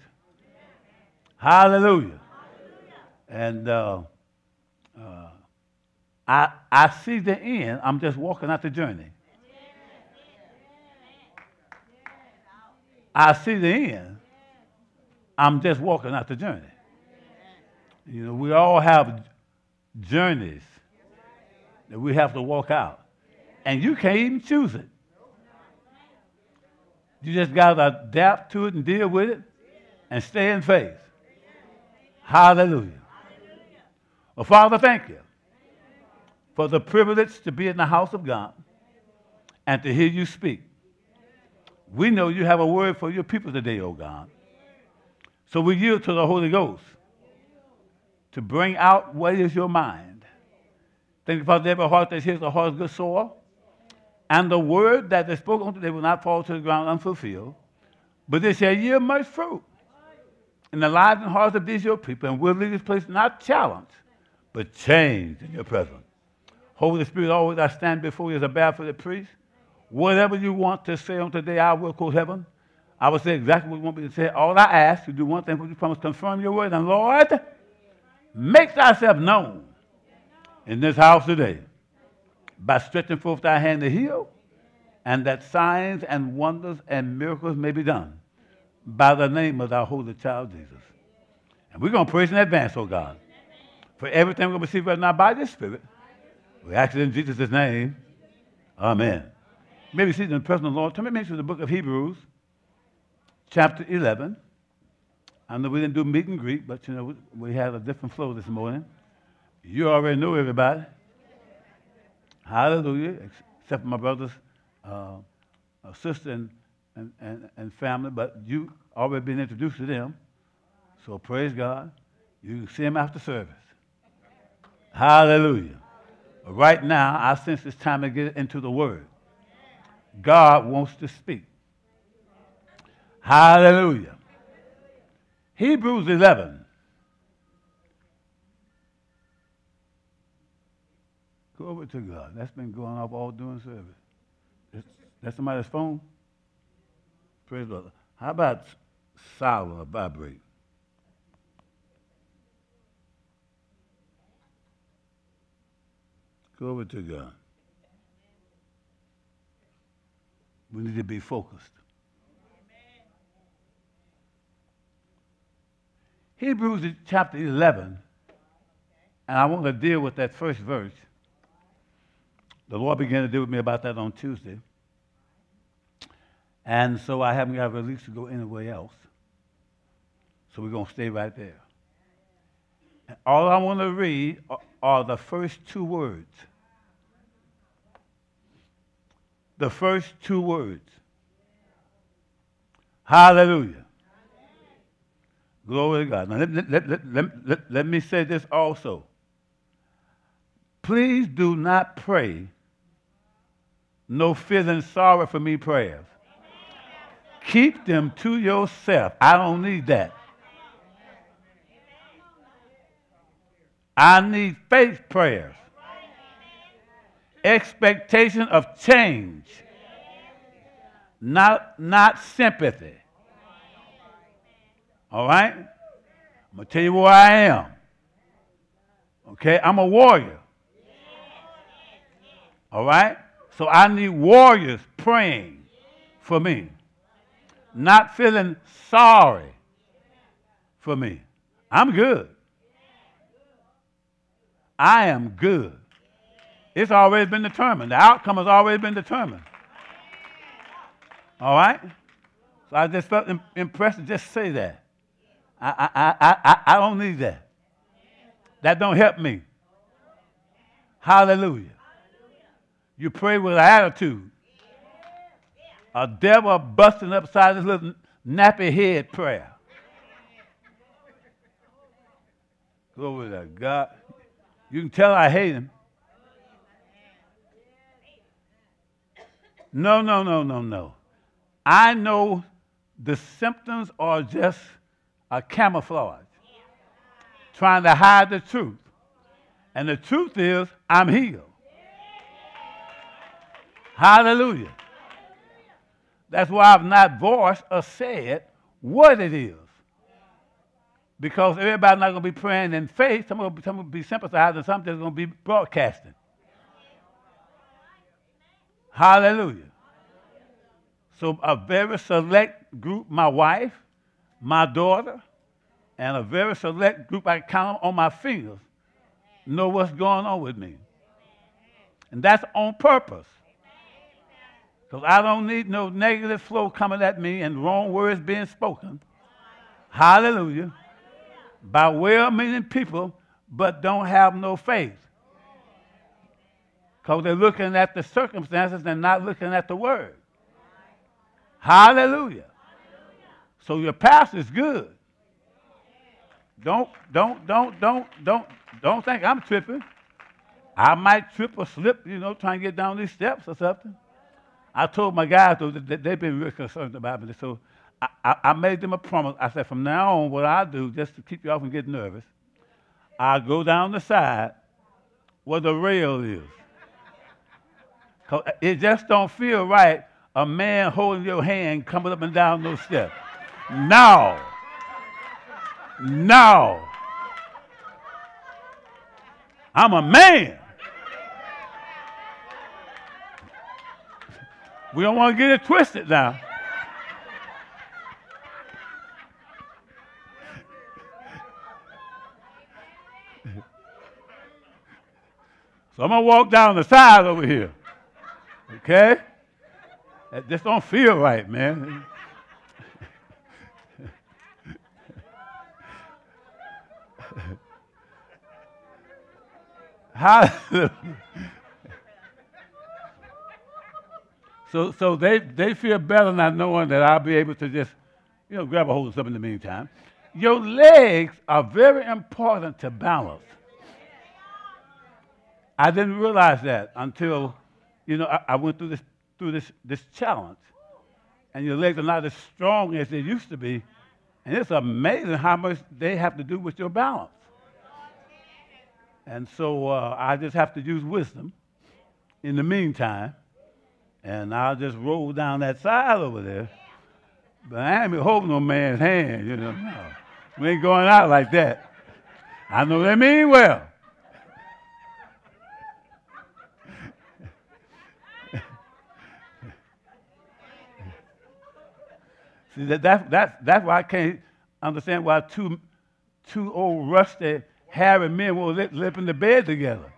Hallelujah. And uh, uh, I, I see the end. I'm just walking out the journey. I see the end. I'm just walking out the journey. You know, we all have journeys that we have to walk out. And you can't even choose it. You just got to adapt to it and deal with it and stay in faith. Hallelujah. Well, Father, thank you for the privilege to be in the house of God and to hear you speak. We know you have a word for your people today, oh God. So we yield to the Holy Ghost to bring out what is your mind. Think about every heart that hears the heart of good soil. And the word that they spoke spoken today will not fall to the ground unfulfilled, but it shall yield much fruit in the lives and hearts of these your people, and will leave this place not challenged, but changed in your presence. Holy Spirit, always I stand before you as a barefooted priest. Whatever you want to say on today, I will quote heaven. I will say exactly what you want me to say. All I ask you do one thing, what you promise, confirm your word. And Lord, make thyself known in this house today by stretching forth thy hand to heal, and that signs and wonders and miracles may be done by the name of thy holy child Jesus. And we're going to praise in advance, oh God, for everything we're going to receive right now by this Spirit. We ask it in Jesus' name. Amen. Maybe see in the presence of the Lord. Turn me to the book of Hebrews, chapter 11. I know we didn't do meet and greet, but you know, we, had a different flow this morning. You already know everybody. Hallelujah. Except my brothers, uh, uh, sister, and, and, and, and family, but you already been introduced to them. So praise God. You can see them after service. Hallelujah. Right now, I sense it's time to get into the Word. God wants to speak. Hallelujah. Hebrews 11. Glory to God. That's been going off all during service. That's, somebody's phone? Praise the Lord. How about silent vibrate? Glory to God. We need to be focused. Hebrews chapter 11, and I want to deal with that first verse. The Lord began to deal with me about that on Tuesday. And so I haven't got a release to go anywhere else. So we're going to stay right there. And all I want to read are, are the first two words. The first two words. Hallelujah. Glory to God. Now, let, let, let, let, let, let me say this also. Please do not pray no feeling sorry for me prayers. Keep them to yourself. I don't need that. I need faith prayers. Expectation of change. Not, not sympathy. All right? I'm going to tell you where I am. Okay? I'm a warrior. All right? So I need warriors praying for me, not feeling sorry for me. I'm good. I am good. It's already been determined. The outcome has already been determined. All right? So I just felt impressed to just say that. I, I, I, I, don't need that. That don't help me. Hallelujah. You pray with an attitude. A devil busting upside his little nappy head prayer. Glory to God. You can tell I hate him. No, no, no, no, no. I know the symptoms are just a camouflage, trying to hide the truth. And the truth is, I'm healed. Hallelujah. That's why I've not voiced or said what it is. Because everybody's not going to be praying in faith. Some be, some will be sympathizing, some just going to be broadcasting. Hallelujah. So a very select group, my wife, my daughter, and a very select group I count on my fingers know what's going on with me. And that's on purpose. Because I don't need no negative flow coming at me and wrong words being spoken. Hallelujah. By well meaning people, but don't have no faith. Because they're looking at the circumstances and not looking at the word. Hallelujah. So your past is good. Don't, don't, don't, don't, don't, don't think I'm tripping. I might trip or slip, you know, trying to get down these steps or something. I told my guys, though, that they've been real concerned about me. So I, I, I made them a promise. I said, from now on, what I do, just to keep you off from getting nervous, I go down the side where the rail is. 'Cause it just don't feel right, a man holding your hand coming up and down those steps. Now. Now. I'm a man. We don't want to get it twisted now. So I'm gonna walk down the side over here. Okay? That just don't feel right, man. So, so they, they feel better not knowing that I'll be able to just, you know, grab a hold of something in the meantime. Your legs are very important to balance. I didn't realize that until, you know, I, I went through this through this this challenge, and your legs are not as strong as they used to be, and it's amazing how much they have to do with your balance. And so uh, I just have to use wisdom in the meantime, and I'll just roll down that side over there. But I ain't holding no man's hand, you know. No. We ain't going out like that. I know they mean well. See, that, that, that, that's why I can't understand why two, two old rusty, hairy men live in the bed together.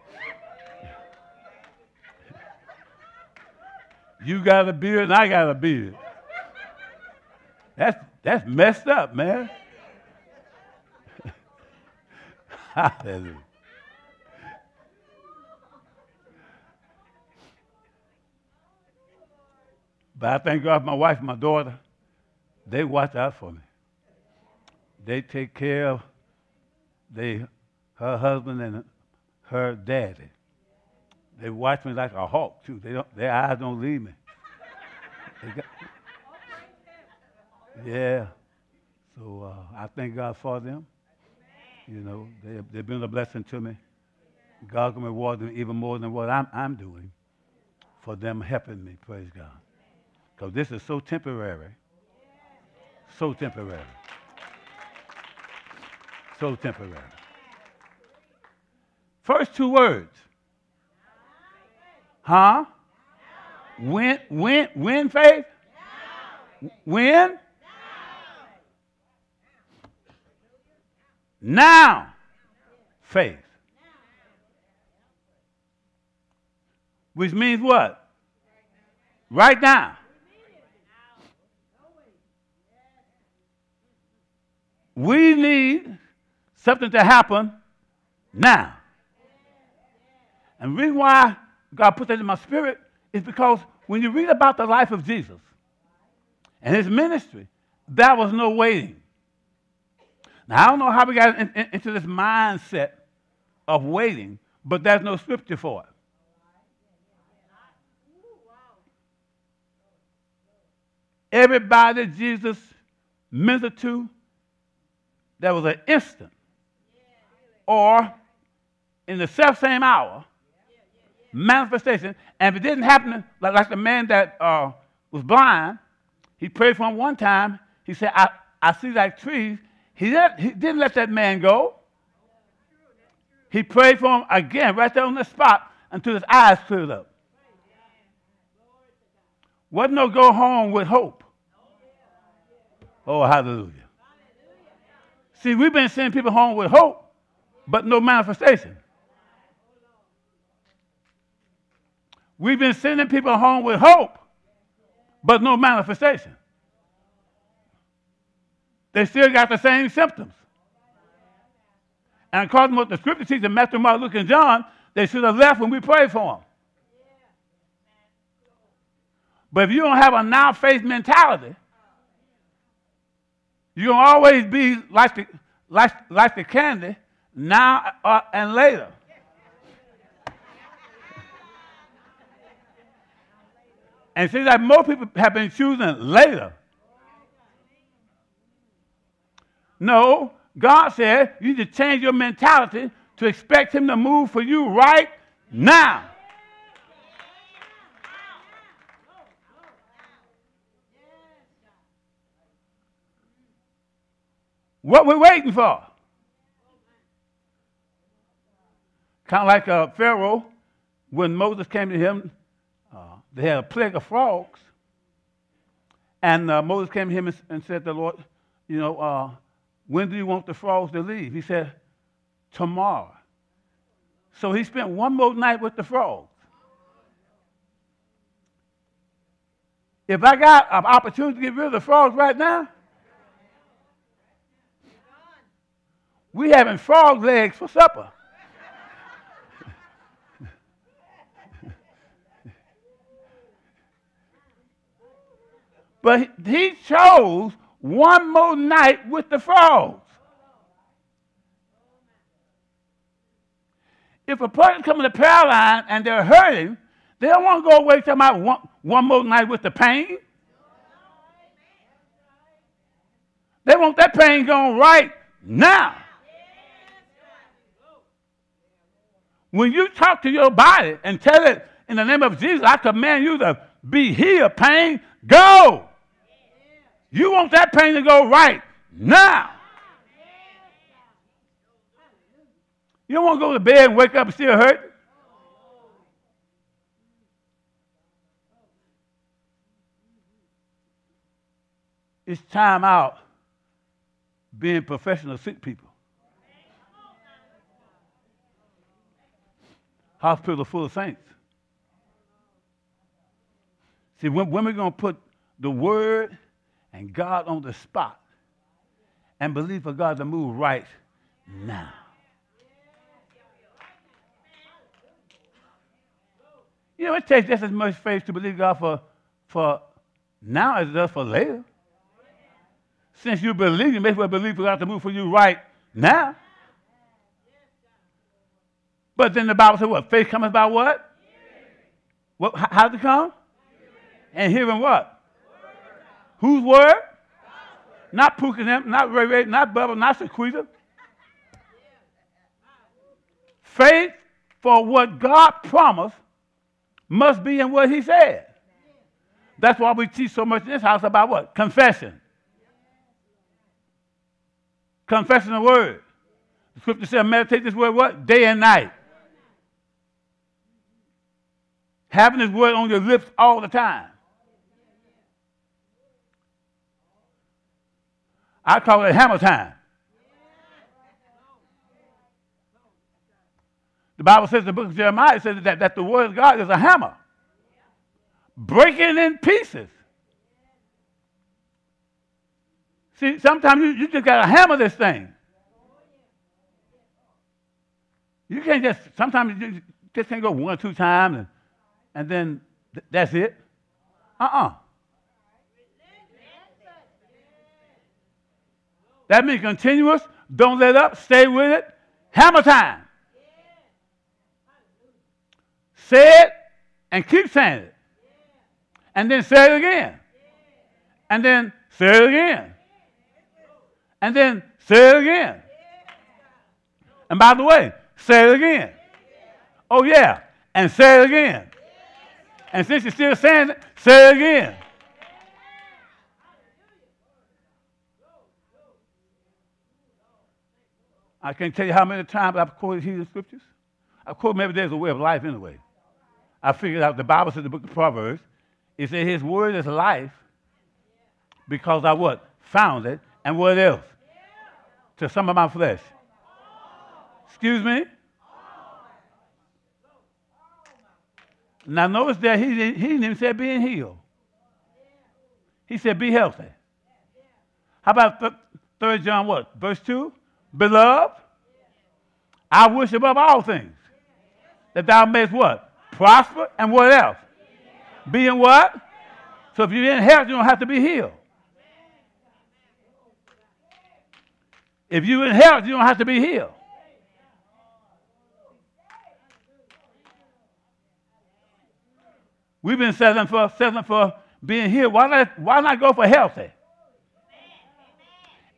You got a beard and I got a beard. That's, that's messed up, man. But I thank God my wife and my daughter. They watch out for me. They take care of they, her husband and her daddy. They watch me like a hawk too. They don't, their eyes don't leave me. Got- yeah. So uh, I thank God for them. You know, they, they've been a blessing to me. God can reward them even more than what I'm, I'm doing for them helping me, praise God. Because this is so temporary. So temporary. So temporary. First two words. Huh? When, when, when faith? When? Now, faith. Which means what? Right now. We need something to happen now. And the reason why God put that in my spirit is because when you read about the life of Jesus and his ministry, there was no waiting. Now, I don't know how we got in, in, into this mindset of waiting, but there's no scripture for it. Everybody Jesus ministered to, there was an instant or in the self same hour manifestation. And if it didn't happen, like, like the man that uh, was blind, he prayed for him one time. He said, I, I see like trees. He didn't, he didn't let that man go. He prayed for him again, right there on the spot, until his eyes cleared up. Wasn't no go home with hope. Oh, hallelujah. See, we've been sending people home with hope, but no manifestation. We've been sending people home with hope, but no manifestation. They still got the same symptoms. And according to what the scripture teaches in Matthew, Mark, Luke, and John, they should have left when we prayed for them. But if you don't have a now faith mentality, you're going to always be like the, like, like the candy, now uh, and later. And it seems like most people have been choosing later. No, God said you need to change your mentality to expect Him to move for you right now. What we're waiting for? Kind of like uh, Pharaoh, when Moses came to him, they had a plague of frogs. And uh, Moses came to him and, and said to the Lord, you know, uh, when do you want the frogs to leave? He said, tomorrow. So he spent one more night with the frogs. If I got an opportunity to get rid of the frogs right now, we having frog legs for supper. But he chose one more night with the frogs. If a person comes to the prayer line and they're hurting, they don't want to go away talking about one, one more night with the pain. They want that pain gone right now. When you talk to your body and tell it in the name of Jesus, I command you to be healed, pain, go. You want that pain to go right now. You don't want to go to bed and wake up and still hurt. It's time out being professional sick people. Hospital full of saints. See, when, when we're going to put the word and God on the spot and believe for God to move right now. You know, it takes just as much faith to believe God for, for now as it does for later. Since you believe, you may as well believe for God to move for you right now. But then the Bible says what? Faith comes by what? What how does it come? And hearing what? Whose word? Not Puka, not Ray Ray, not Bubba, not Sequita. Faith for what God promised must be in what He said. That's why we teach so much in this house about what? Confession. Confessing the word. The scripture says, meditate this word what? Day and night. Having this word on your lips all the time. I call it hammer time. The Bible says in the book of Jeremiah, says that, that the word of God is a hammer, breaking in pieces. See, sometimes you, you just got to hammer this thing. You can't just, sometimes you just can't go one or two times and, and then th- that's it. Uh Uh-uh. That means continuous. Don't let up. Stay with it. Hammer time. Say it and keep saying it. And then say it again. And then say it again. And then say it again. And by the way, say it again. Oh, yeah. And say it again. And since you're still saying it, say it again. I can't tell you how many times I've quoted Hebrew scriptures. I've quoted them every day as a way of life anyway. I figured out the Bible says in the book of Proverbs, it said his word is life because I what? Found it. And what else? To some of my flesh. Excuse me? Now notice that he didn't, he didn't even say being healed. He said be healthy. How about th- 3 John what? Verse 2? Beloved, I wish above all things that thou mayest what? Prosper and what else? Be in what? So if you're in health, you don't have to be healed. If you're in health, you don't have to be healed. We've been settling for settling for being healed. Why not, why not go for healthy?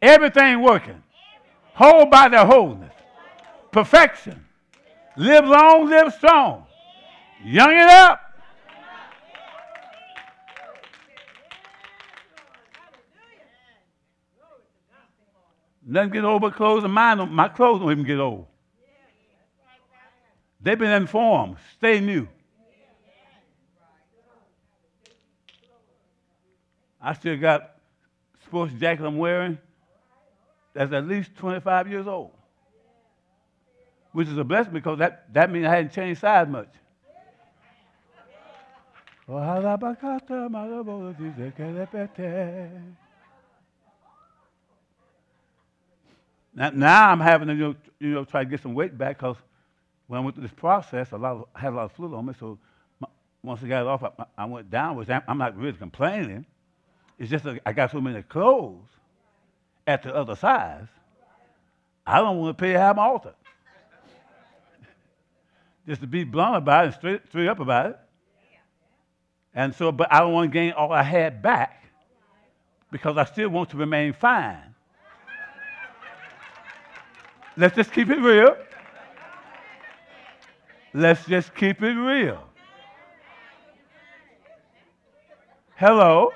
Everything working. Whole body wholeness. Perfection. Live long, live strong. Young it up. Nothing get old but clothes, and mine my clothes don't even get old. They've been informed. Stay new. I still got sports jacket I'm wearing that's at least 25 years old, which is a blessing because that, that means I hadn't changed size much. Now, now I'm having to you know, you know, try to get some weight back because when I went through this process, a lot of, I had a lot of fluid on me. So my, once I got off, I, I went down. Which I'm, I'm not really complaining. It's just that I got so many clothes at the other size. I don't want to pay half my altar. just to be blunt about it and straight, straight up about it. And so, but I don't want to gain all I had back because I still want to remain fine. Let's just keep it real. Let's just keep it real. Hello?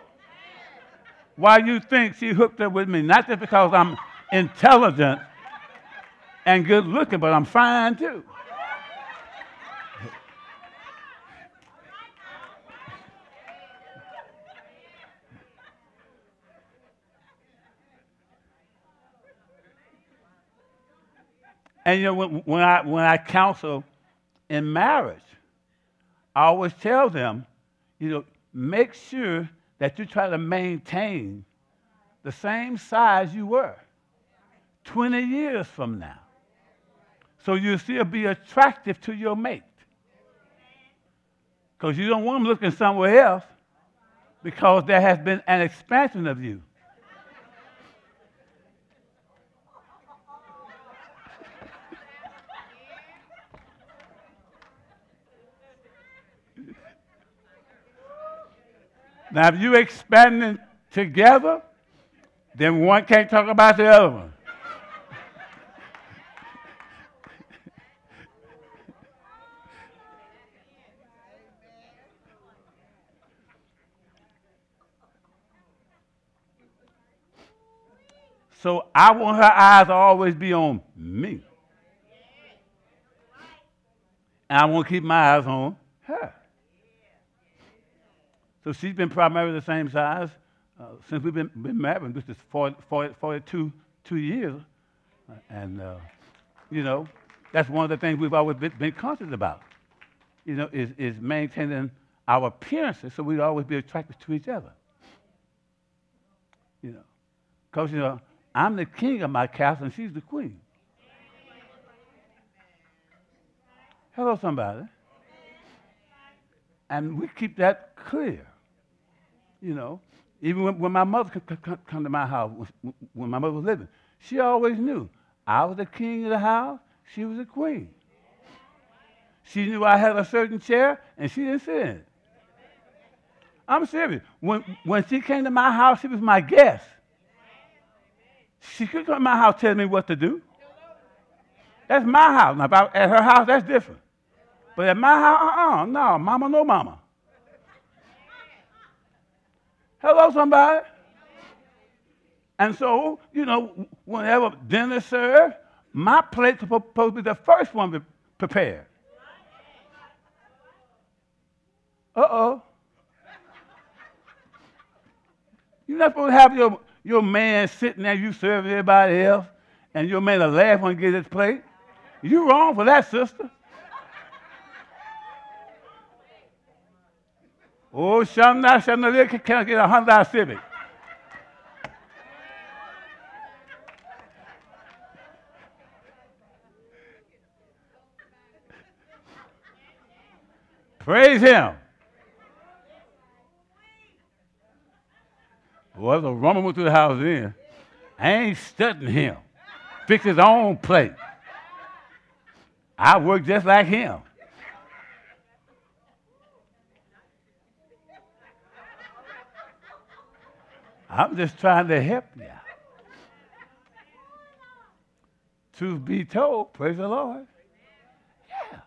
Why you think she hooked up with me? Not just because I'm intelligent and good looking, but I'm fine too. And you know, when, when, I, when I counsel in marriage, I always tell them, you know, make sure that you try to maintain the same size you were 20 years from now. So you'll still be attractive to your mate. Because you don't want them looking somewhere else because there has been an expansion of you. Now, if you expanding together, then one can't talk about the other one. So I want her eyes to always be on me. And I want to keep my eyes on her. So she's been primarily the same size uh, since we've been, been married, which is 40, 40, 42 two years. And, uh, you know, That's one of the things we've always been, been conscious about. You know, is, is maintaining our appearances so we'd always be attracted to each other. You know, because, you know, I'm the king of my castle and she's the queen. Hello, somebody. And we keep that clear. You know, even when, when my mother could come, come to my house, when, when my mother was living, she always knew I was the king of the house, she was the queen. She knew I had a certain chair, and she didn't sit in it. I'm serious. When, when she came to my house, she was my guest. She could come to my house tell me what to do. That's my house. Now, if I, at her house, that's different. But at my house, uh-uh, no, mama, no mama. Hello, somebody. And so, you know, whenever dinner served, my plate's supposed to be the first one prepared. Uh-oh. You're not supposed to have your, your man sitting there, you serving everybody else, and your man will laugh when he gets his plate. You wrong for that, sister. Oh, Shamna, Shamna, can I get a Honda Civic? Praise him. Boy, the woman went through the house then. I ain't studying him. Fix his own plate. I work just like him. I'm just trying to help you. Truth be told, praise the Lord. Yeah.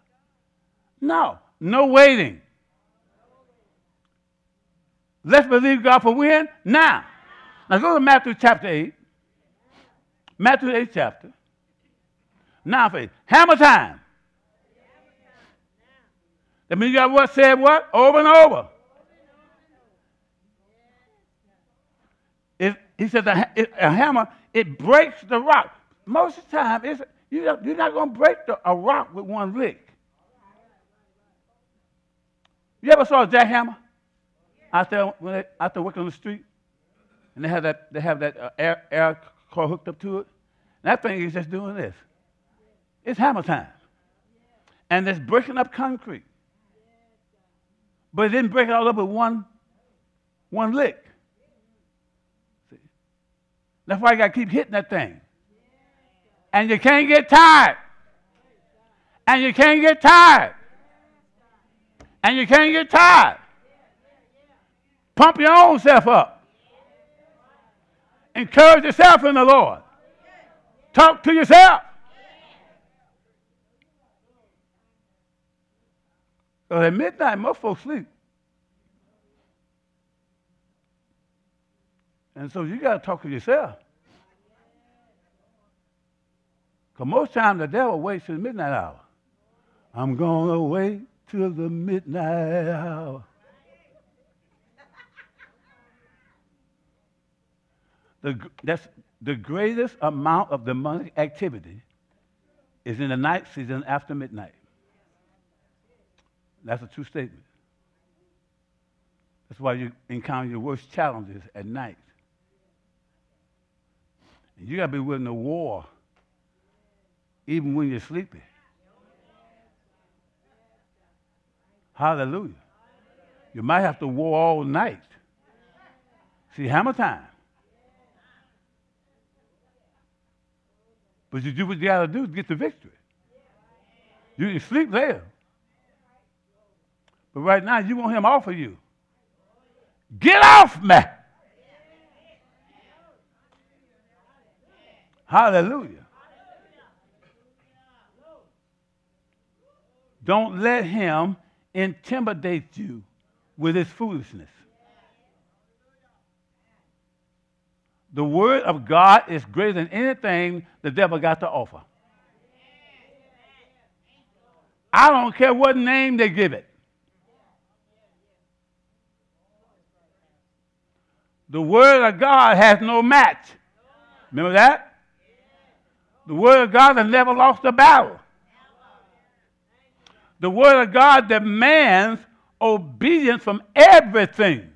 No, no waiting. Let's believe God for when? Now. Now go to Matthew chapter 8. Matthew 8 chapter. Now faith. Hammer time. That means you got what said what? Over and over. It, he the, it, a hammer, it breaks the rock. Most of the time, it's, you, you're not going to break the, a rock with one lick. You ever saw a jackhammer out there when they, out there working on the street, and they have that they have that uh, air, air car hooked up to it? And that thing is just doing this. It's hammer time, and it's breaking up concrete. But it didn't break it all up with one one lick. That's why you got to keep hitting that thing. And you can't get tired. And you can't get tired and you can't get tired. Pump your own self up. Encourage yourself in the Lord. Talk to yourself. Because at midnight, most folks sleep. And so you got to talk to yourself. Because most times the devil waits till the midnight hour. I'm going to wait till the midnight hour. The, that's the greatest amount of demonic activity is in the night season after midnight. That's a true statement. That's why you encounter your worst challenges at night. You got to be willing to war even when you're sleepy. Hallelujah. You might have to war all night. See, hammer time. But you do what you got to do to get the victory. You can sleep there. But right now, you want him off of you. Get off me. Hallelujah. Don't let him intimidate you with his foolishness. The word of God is greater than anything the devil got to offer. I don't care what name they give it. The word of God has no match. Remember that? The word of God has never lost a battle. The Word of God demands obedience from everything.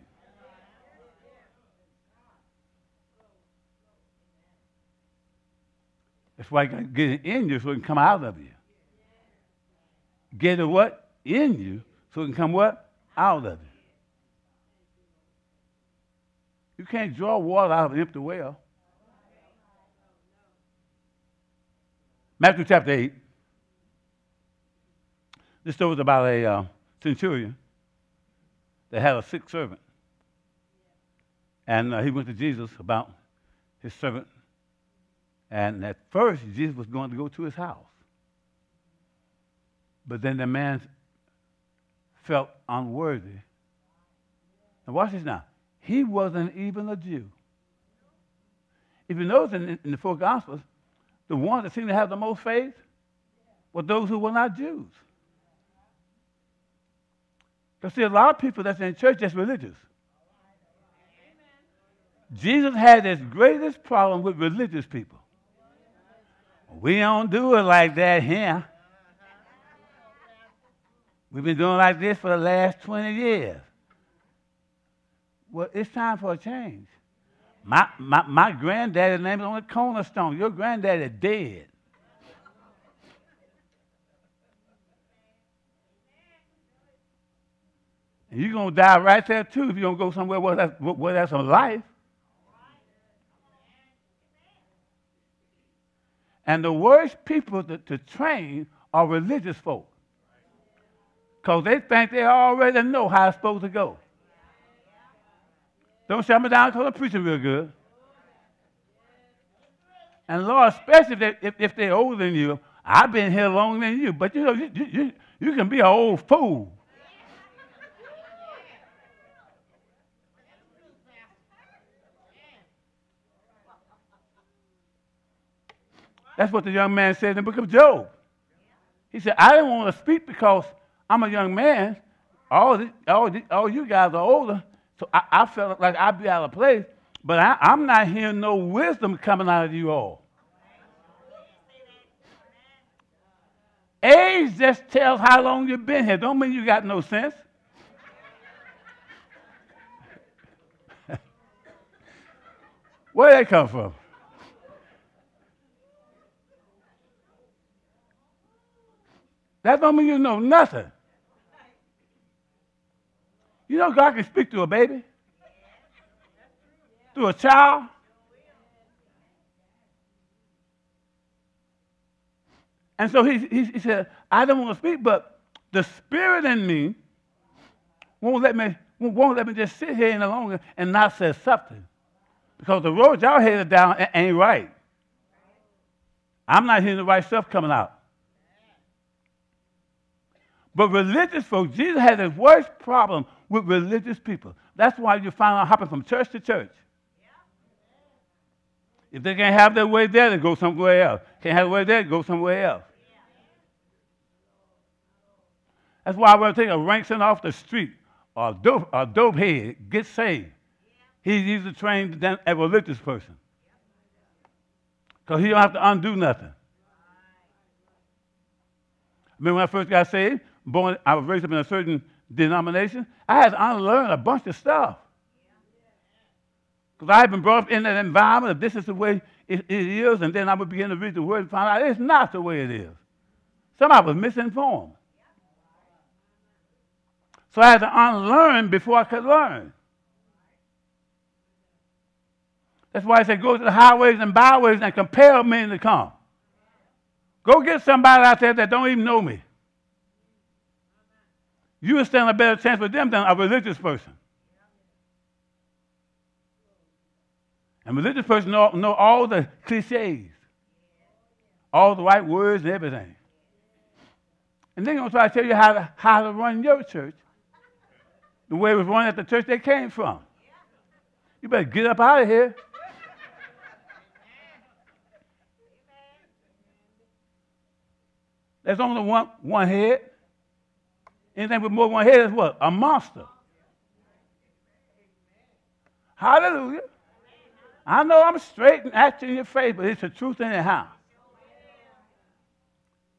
That's why you got to get it in you so it can come out of you. Get it what? In you so it can come what? Out of you. You can't draw water out of an empty well. Matthew chapter 8. This story was about a uh, centurion that had a sick servant. And uh, he went to Jesus about his servant. And at first, Jesus was going to go to his house. But then the man felt unworthy. Now, watch this now. He wasn't even a Jew. If you notice in, in the four Gospels, the ones that seemed to have the most faith were those who were not Jews. Because, see, a lot of people that's in church that's religious. Jesus had his greatest problem with religious people. We don't do it like that here. We've been doing like this for the last 20 years. Well, it's time for a change. My, my, my granddaddy's name is on the cornerstone. Your granddaddy dead. And you're going to die right there, too, if you don't go somewhere where that's, where that's some life. And the worst people to, to train are religious folk. Because they think they already know how it's supposed to go. Don't shut me down because I'm preaching real good. And Lord, especially if, they, if, if they're older than you, I've been here longer than you, but you know, you, you, you can be an old fool. That's what the young man said in the book of Job. He said, I didn't want to speak because I'm a young man. All, the, all, the, all you guys are older, so I, I felt like I'd be out of place. But I, I'm not hearing no wisdom coming out of you all. Age just tells how long you've been here. Don't mean you got no sense. Where did that come from? That don't mean you know nothing. You know God can speak to a baby? To a child? And so he, he, he said, I don't want to speak, but the spirit in me won't let me, won't let me just sit here any longer and not say something. Because the road y'all headed down ain't right. I'm not hearing the right stuff coming out. But religious folks, Jesus had his worst problem with religious people. That's why you find out hopping from church to church. If they can't have their way there, they go somewhere else. Can't have their way there, go somewhere else. That's why I want to take a rankson off the street a dope, a dope head, get saved. He's usually trained than a religious person. Because he don't have to undo nothing. I Remember when I first got saved? Born, I was raised up in a certain denomination. I had to unlearn a bunch of stuff. Because I had been brought up in that environment of this is the way it, it is, and then I would begin to read the word and find out it's not the way it is. Somebody was misinformed. So I had to unlearn before I could learn. That's why I said, go to the highways and byways and compel men to come. Go get somebody out there that don't even know me. You will stand a better chance with them than a religious person. And religious person know, know all the cliches, all the right words and everything. And they're going to try to tell you how to, how to run your church the way it was run at the church they came from. You better get up out of here. There's only one, one head. Anything with more than one head is what? A monster. Hallelujah. I know I'm straight and acting in your face, but it's the truth anyhow.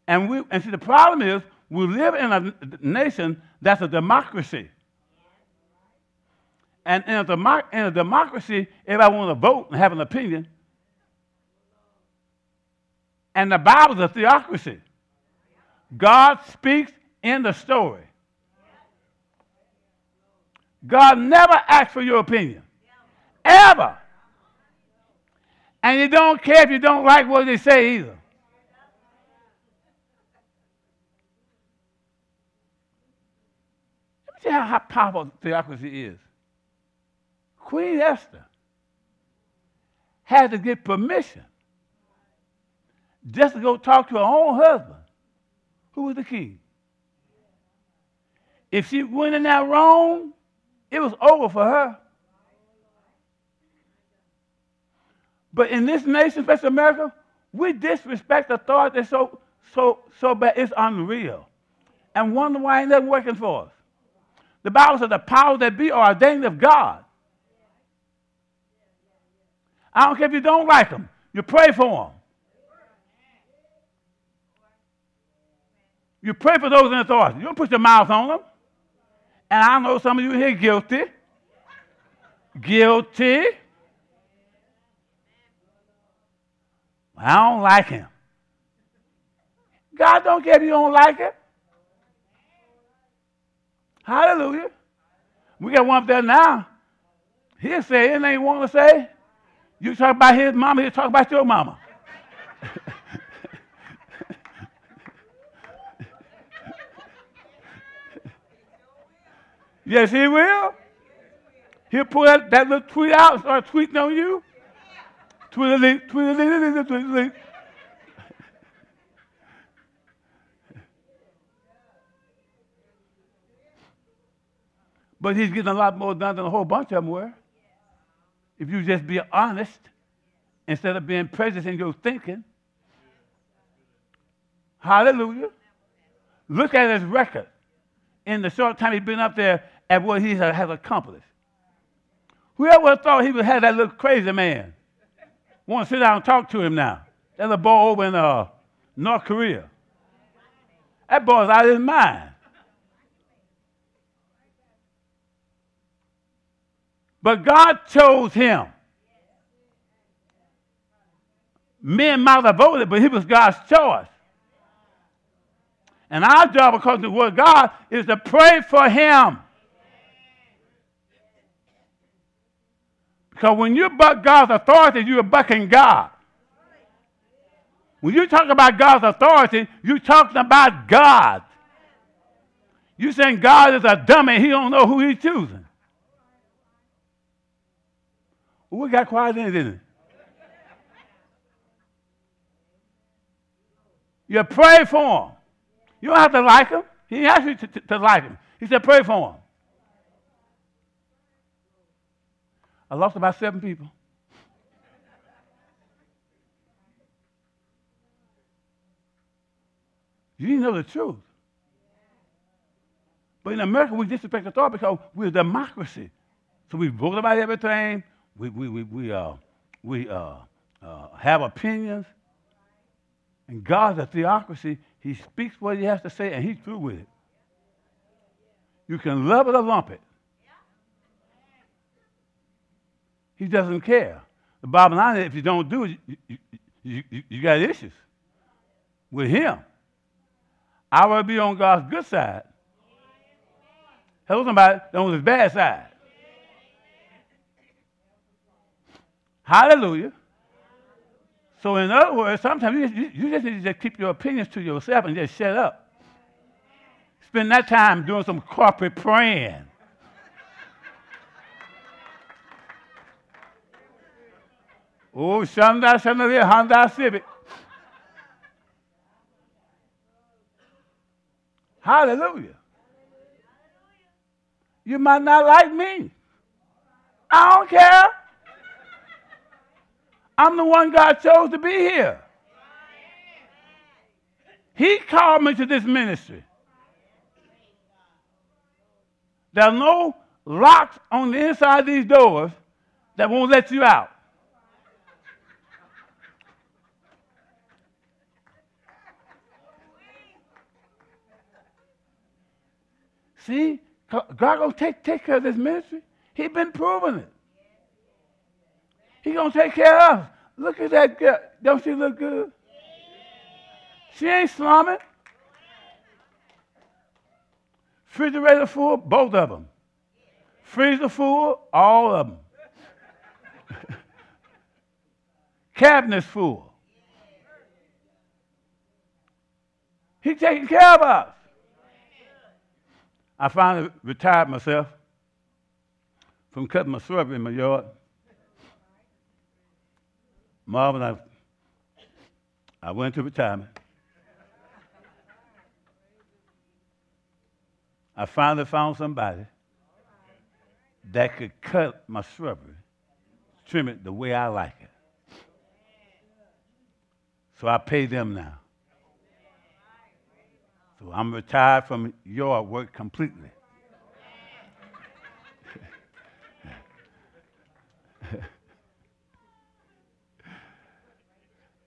And we and see the problem is we live in a nation that's a democracy. And in a, democ- in a democracy, everybody wants to vote and have an opinion. And the Bible's a theocracy. God speaks in the story. God never asks for your opinion. Ever. And you don't care if you don't like what they say either. Let me tell you how powerful theocracy is. Queen Esther had to get permission just to go talk to her own husband, who was the king. If she went in that wrong, it was over for her. But in this nation, especially America, we disrespect authority so so so bad it's unreal. And wonder why ain't nothing working for us. The Bible says the powers that be are ordained of God. I don't care if you don't like them. You pray for them. You pray for those in authority. You don't put your mouth on them. And I know some of you here guilty. Guilty. I don't like him. God don't care if you don't like it. Hallelujah. We got one up there now. He'll say anything he want to say. You talk about his mama, he'll talk about your mama. Yes, he will. He'll pull that, that little tweet out and start tweeting on you. Tweet, tweet, tweet. But he's getting a lot more done than a whole bunch of them were. If you just be honest instead of being prejudiced in your thinking. Hallelujah. Look at his record in the short time he's been up there at what he has accomplished. Whoever thought he would have that little crazy man want to sit down and talk to him now? That little boy over in uh, North Korea. That boy's out of his mind. But God chose him. Men might have voted, but he was God's choice. And our job, according to the word of God, is to pray for him. Because when you buck God's authority, you're bucking God. When you talk about God's authority, you're talking about God. You saying God is a dummy, he don't know who he's choosing. We got quiet in, it, didn't? You pray for him. You don't have to like him. He asked you to, to, to like him. He said, pray for him. I lost about seven people. You didn't know the truth. But in America, we disrespect authority because we're a democracy. So we vote about everything. We, we, we, we, uh, we uh, uh, have opinions. And God's a theocracy. He speaks what he has to say, and he's through with it. You can love it or lump it. He doesn't care. The bottom line is, if you don't do it, you, you, you, you, got issues with him. I want to be on God's good side. Hello, somebody on his bad side. Hallelujah. So, in other words, sometimes you, you, you just need to just keep your opinions to yourself and just shut up. Spend that time doing some corporate praying. Oh, Shanda, Shanda, Honda Civic. Hallelujah. You might not like me. I don't care. I'm the one God chose to be here. He called me to this ministry. There are no locks on the inside of these doors that won't let you out. See, God gonna take, take care of this ministry. He been proving it. He gonna take care of us. Look at that girl. Don't she look good? She ain't slumming. Refrigerator full, both of them. Freezer full, all of them. Cabinets full. He taking care of us. I finally retired myself from cutting my shrubbery in my yard. Marvin, I, I went to retirement. I finally found somebody that could cut my shrubbery, trim it the way I like it. So I pay them now. So I'm retired from yard work completely.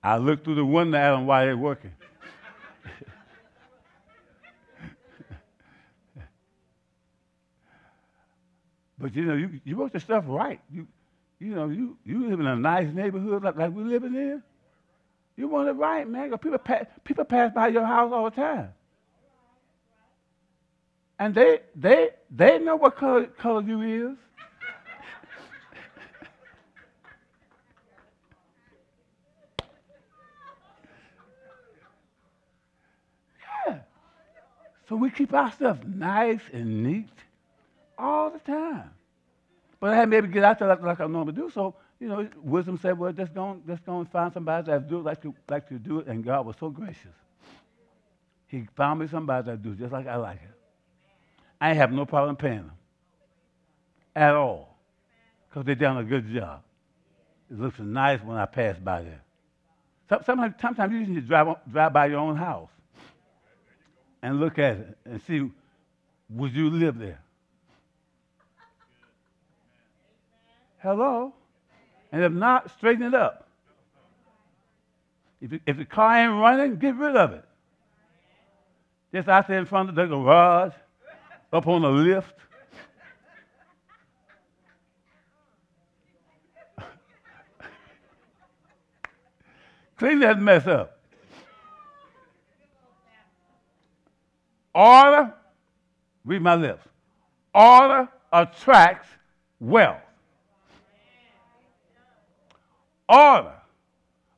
I look through the window at them while they're working. but you know, you, you work the stuff right. You, you know, you, you live in a nice neighborhood like, like we living in. You want it right, man. People pass, people pass by your house all the time. And they, they, they know what color, color you is. yeah. So we keep our stuff nice and neat all the time. But I had maybe get out there like, like I normally do. So, you know, wisdom said, well, just go, just go and find somebody that do it like you, like you do it. And God was so gracious. He found me somebody that do just like I like it. I have no problem paying them at all because they've done a good job. It looks nice when I pass by there. Sometimes, sometimes you just drive, on- drive by your own house and look at it and see, would you live there? Hello? And if not, straighten it up. If, if the car ain't running, get rid of it. Just out there in front of the garage, up on the lift. Clean that mess up. Order, read my lips. Order attracts wealth. Order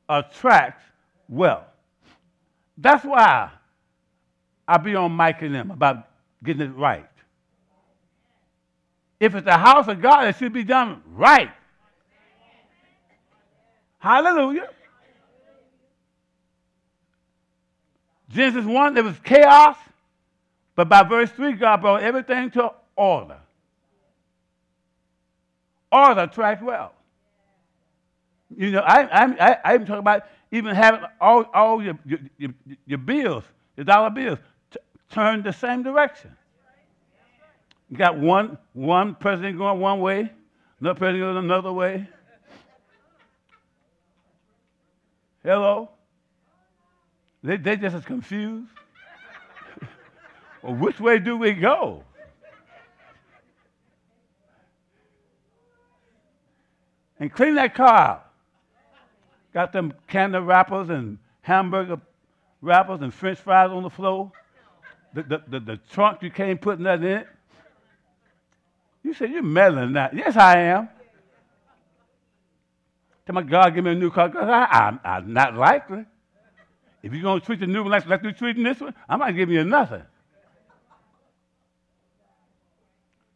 attracts wealth. That's why I be on Mike and them about getting it right. If it's the house of God, it should be done right. Hallelujah. Genesis 1, there was chaos, but by verse 3, God brought everything to order. Order attracts well. You know, I, I, I, I even talk about even having all, all your, your, your, your bills, your dollar bills, t- turn the same direction. You got one, one president going one way, another president going another way. Hello? They, they just as confused. well, which way do we go? And clean that car out. Got them candy wrappers and hamburger wrappers and french fries on the floor. The, the, the, the trunk, you can't put nothing in it. You say, you're meddling now. Yes, I am. Tell my God, give me a new car. I, I'm, I'm not likely. If you're going to treat the new one like, like you're treating this one, I'm might give you nothing.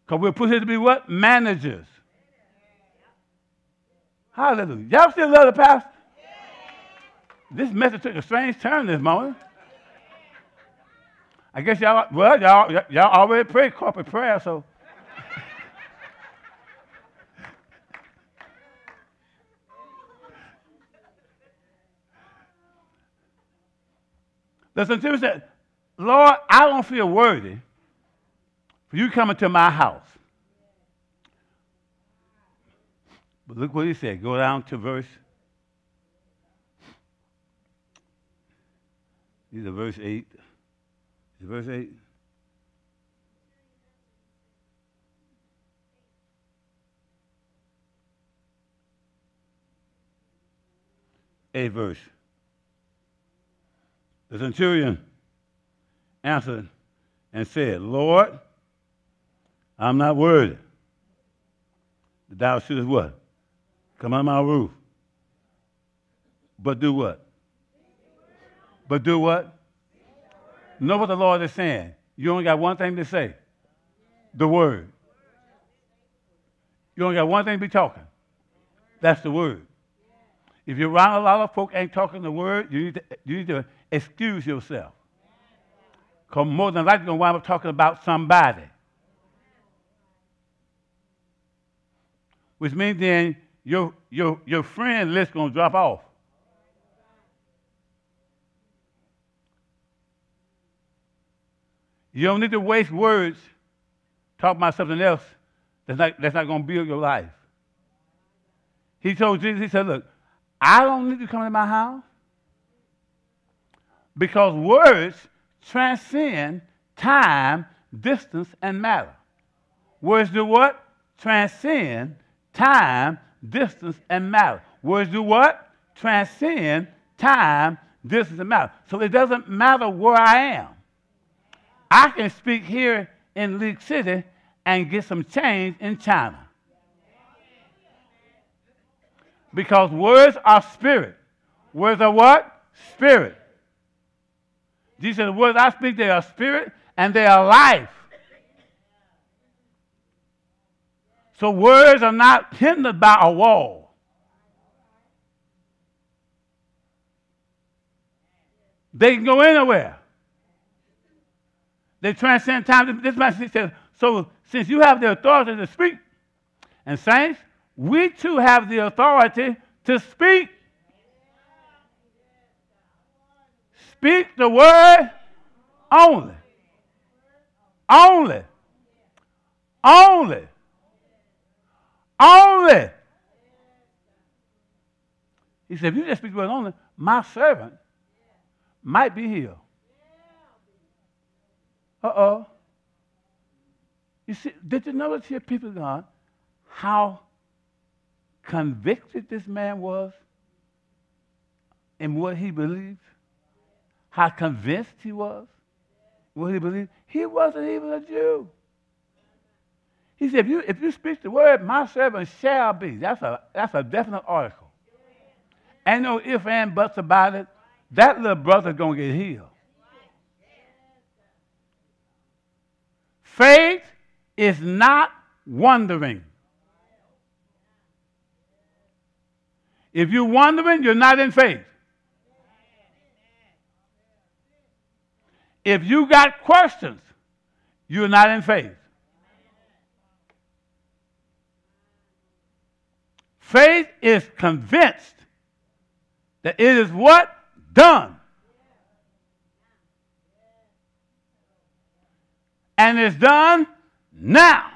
Because we're put here to be what? Managers. Hallelujah. Y'all still love the pastor? This message took a strange turn this morning. I guess y'all, well, y'all, y'all already prayed corporate prayer, so. The centurion said, Lord, I don't feel worthy for you coming to my house. But look what he said. Go down to verse. Are verse 8. Verse 8. A verse. The centurion answered and said, Lord, I'm not worthy thou shouldest what? Come on my roof. But do what? But do what? Know what the Lord is saying. You only got one thing to say the word. You only got one thing to be talking. That's the word. If you're around a lot of folk ain't talking the word, you need to, you need to excuse yourself. Because more than likely, you're going to wind up talking about somebody. Which means then your, your, your friend list going to drop off. You don't need to waste words talking about something else that's not, that's not going to build your life. He told Jesus, he said, Look, I don't need to come to my house because words transcend time, distance, and matter. Words do what? Transcend time, distance, and matter. Words do what? Transcend time, distance, and matter. So it doesn't matter where I am. I can speak here in League City and get some change in China. Because words are spirit. Words are what? Spirit. Jesus said, The words I speak, they are spirit and they are life. So words are not hindered by a wall. They can go anywhere. They transcend time. This message says, so since you have the authority to speak, and saints, we too have the authority to speak. Speak the word only. Only. Only. Only. He said, if you just speak the word only, my servant might be healed. Uh oh. You see, did you notice here, people God, how convicted this man was in what he believed? How convinced he was what he believed? He wasn't even a Jew. He said, if you, if you speak the word, my servant shall be. That's a, that's a definite article. Ain't no if and buts about it. That little brother's going to get healed. Faith is not wondering. If you're wondering, you're not in faith. If you got questions, you're not in faith. Faith is convinced that it is what? Done. And it's done now.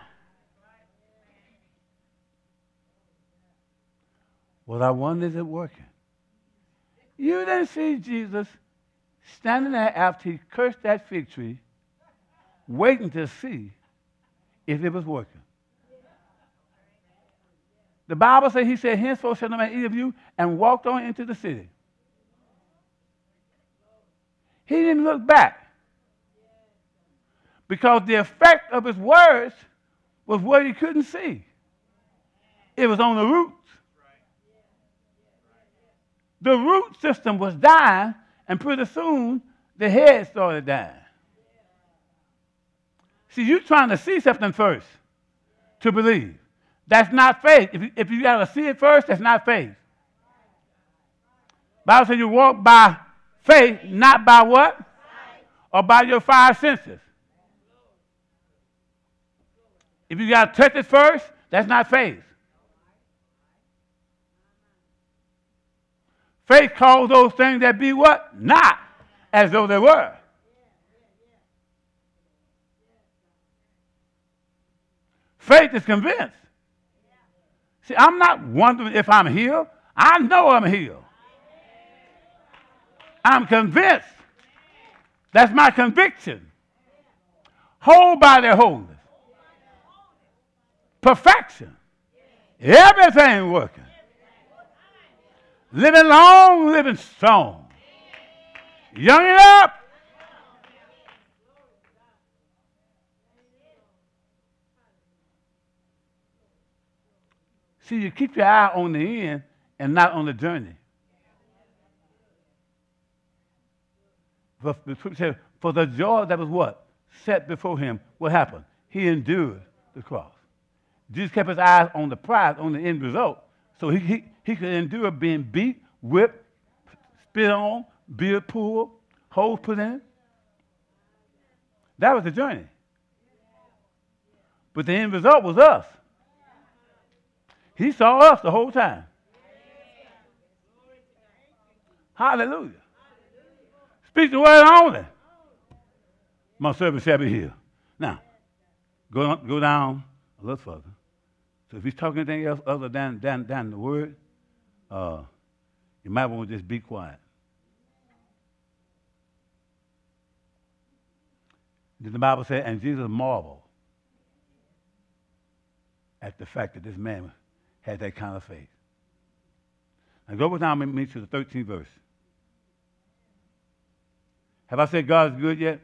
Well, I wonder is it working? You didn't see Jesus standing there after he cursed that fig tree, waiting to see if it was working. The Bible says he said, Henceforth shall no man eat of you, and walked on into the city. He didn't look back. Because the effect of his words was what he couldn't see. It was on the roots. The root system was dying, and pretty soon the head started dying. See, you're trying to see something first to believe. That's not faith. If you, if you got to see it first, that's not faith. Bible says you walk by faith, not by what? Or by your five senses. If you got to touch it first, that's not faith. Faith calls those things that be what? Not as though they were. Faith is convinced. See, I'm not wondering if I'm healed. I know I'm healed. I'm convinced. That's my conviction. Whole body wholeness. Perfection. Everything working. Living long, living strong. Young it up. See, you keep your eye on the end and not on the journey. For, the for the joy that was what? Set before him. What happened? He endured the cross. Jesus kept his eyes on the prize, on the end result. So he, he, he could endure being beat, whipped, spit on, beard pulled, holes put in. That was the journey. But the end result was us. He saw us the whole time. Hallelujah. Speak the word only. My servant shall be healed. Now, go, go down a little further. So if he's talking anything else other than, than, than the word, uh, you might want to just be quiet. Did the Bible say, and Jesus marveled at the fact that this man had that kind of faith. Now go with me to the 13th verse. Have I said God is good yet?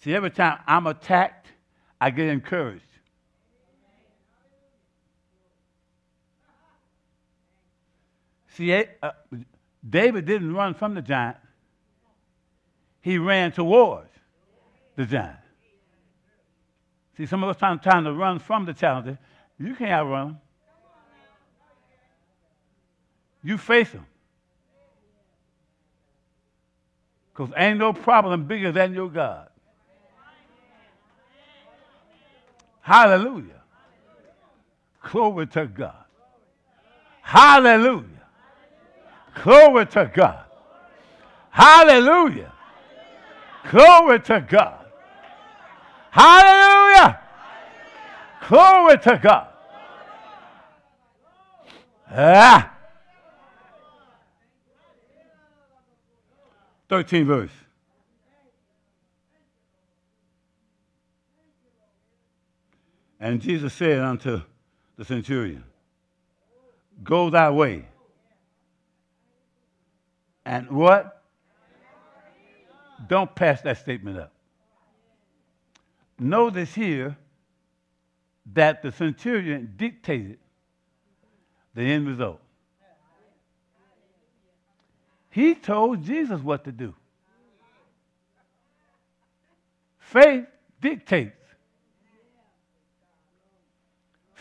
See, every time I'm attacked, I get encouraged. See, eh, uh, David didn't run from the giant, he ran towards the giant. See, some of us trying, trying to run from the challenges. You can't outrun them. You face them. Because ain't no problem bigger than your God. Hallelujah. Glory to God. Hallelujah. Glory to God. Hallelujah. Glory to God. Hallelujah. Glory to God. Ah. 13 verse. And Jesus said unto the centurion, Go thy way. And what? Don't pass that statement up. Notice here that the centurion dictated the end result. He told Jesus what to do. Faith dictates.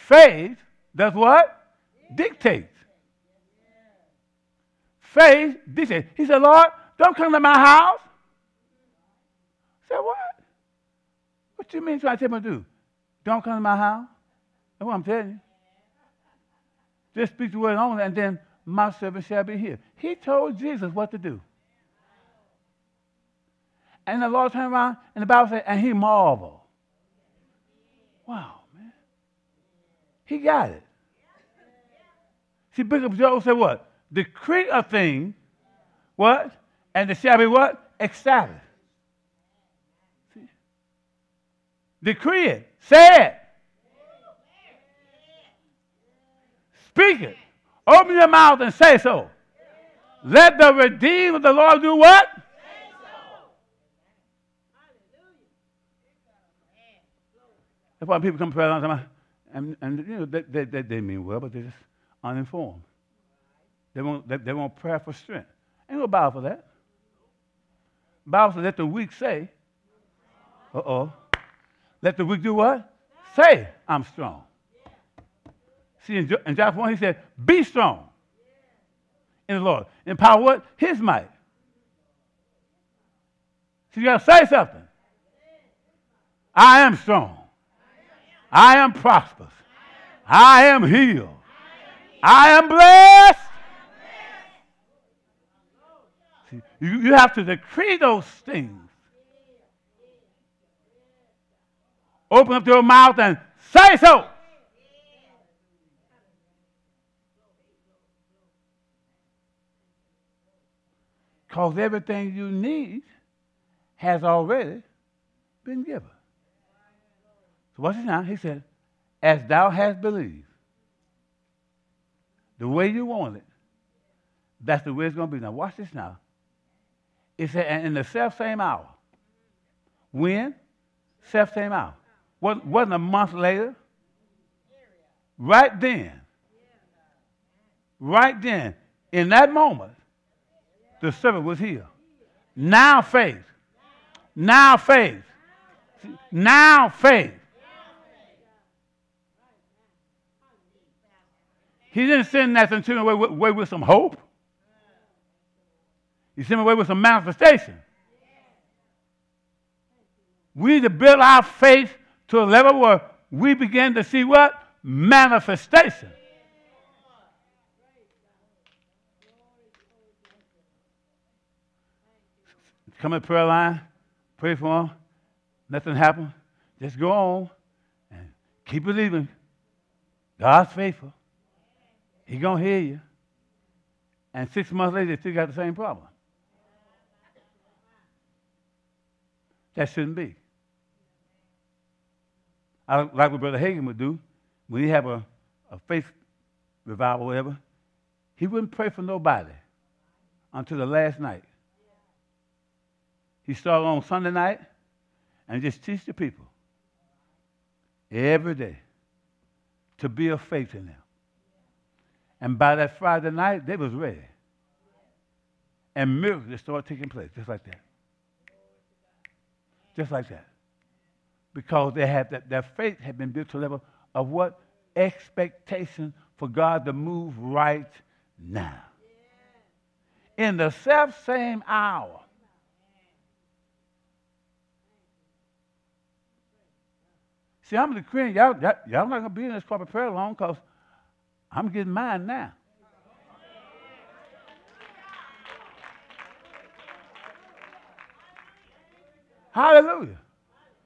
Faith does what? Dictates. Faith dictates. He said, Lord, don't come to my house. I said, what? What you mean trying to tell me to do? Don't come to my house? That's what I'm telling you. Just speak the word only, and then my servant shall be here. He told Jesus what to do. And the Lord turned around, and the Bible said, and he marveled. Wow. He got it. See, Bishop Joe said what? Decree a thing, what? And it shall be what? Established. Decree it. Say it. Speak it. Open your mouth and say so. Let the redeemed of the Lord do what? That's why people come to prayer and, and you know, they, they, they, they mean well, but they're just uninformed. They want, they, they want prayer for strength. Ain't no Bible for that. Bible says, let the weak say, uh-oh. Let the weak do what? Say, I'm strong. See, in, in John 1, he said, be strong in the Lord. In power what? His might. So you got to say something. I am strong. I am prosperous. I am healed. I am blessed. You have to decree those things. Open up your mouth and say so. Because everything you need has already been given. Watch this now. He said, As thou hast believed, the way you want it, that's the way it's going to be. Now, watch this now. It said, and in the self same hour. When? Self same hour. Wasn't, wasn't a month later. Right then. Right then. In that moment, the servant was healed. Now faith. Now faith. Now faith. He didn't send that send away with, away with some hope. He sent away with some manifestation. We need to build our faith to a level where we begin to see what? Manifestation. Come in prayer line, pray for them. Nothing happened. Just go on and keep believing. God's faithful. He gonna hear you. And six months later, they still got the same problem. That shouldn't be. I like what Brother Hagin would do when he have a, a faith revival, whatever. He wouldn't pray for nobody until the last night. He started on Sunday night and just teach the people every day to build faith in them. And by that Friday night, they was ready. And miracles started taking place, just like that. Just like that. Because they had that their faith had been built to a level of what? Expectation for God to move right now. In the self same hour. See, I'm decreeing, y'all, y'all, y'all not going to be in this corporate prayer long because I'm getting mine now. Hallelujah.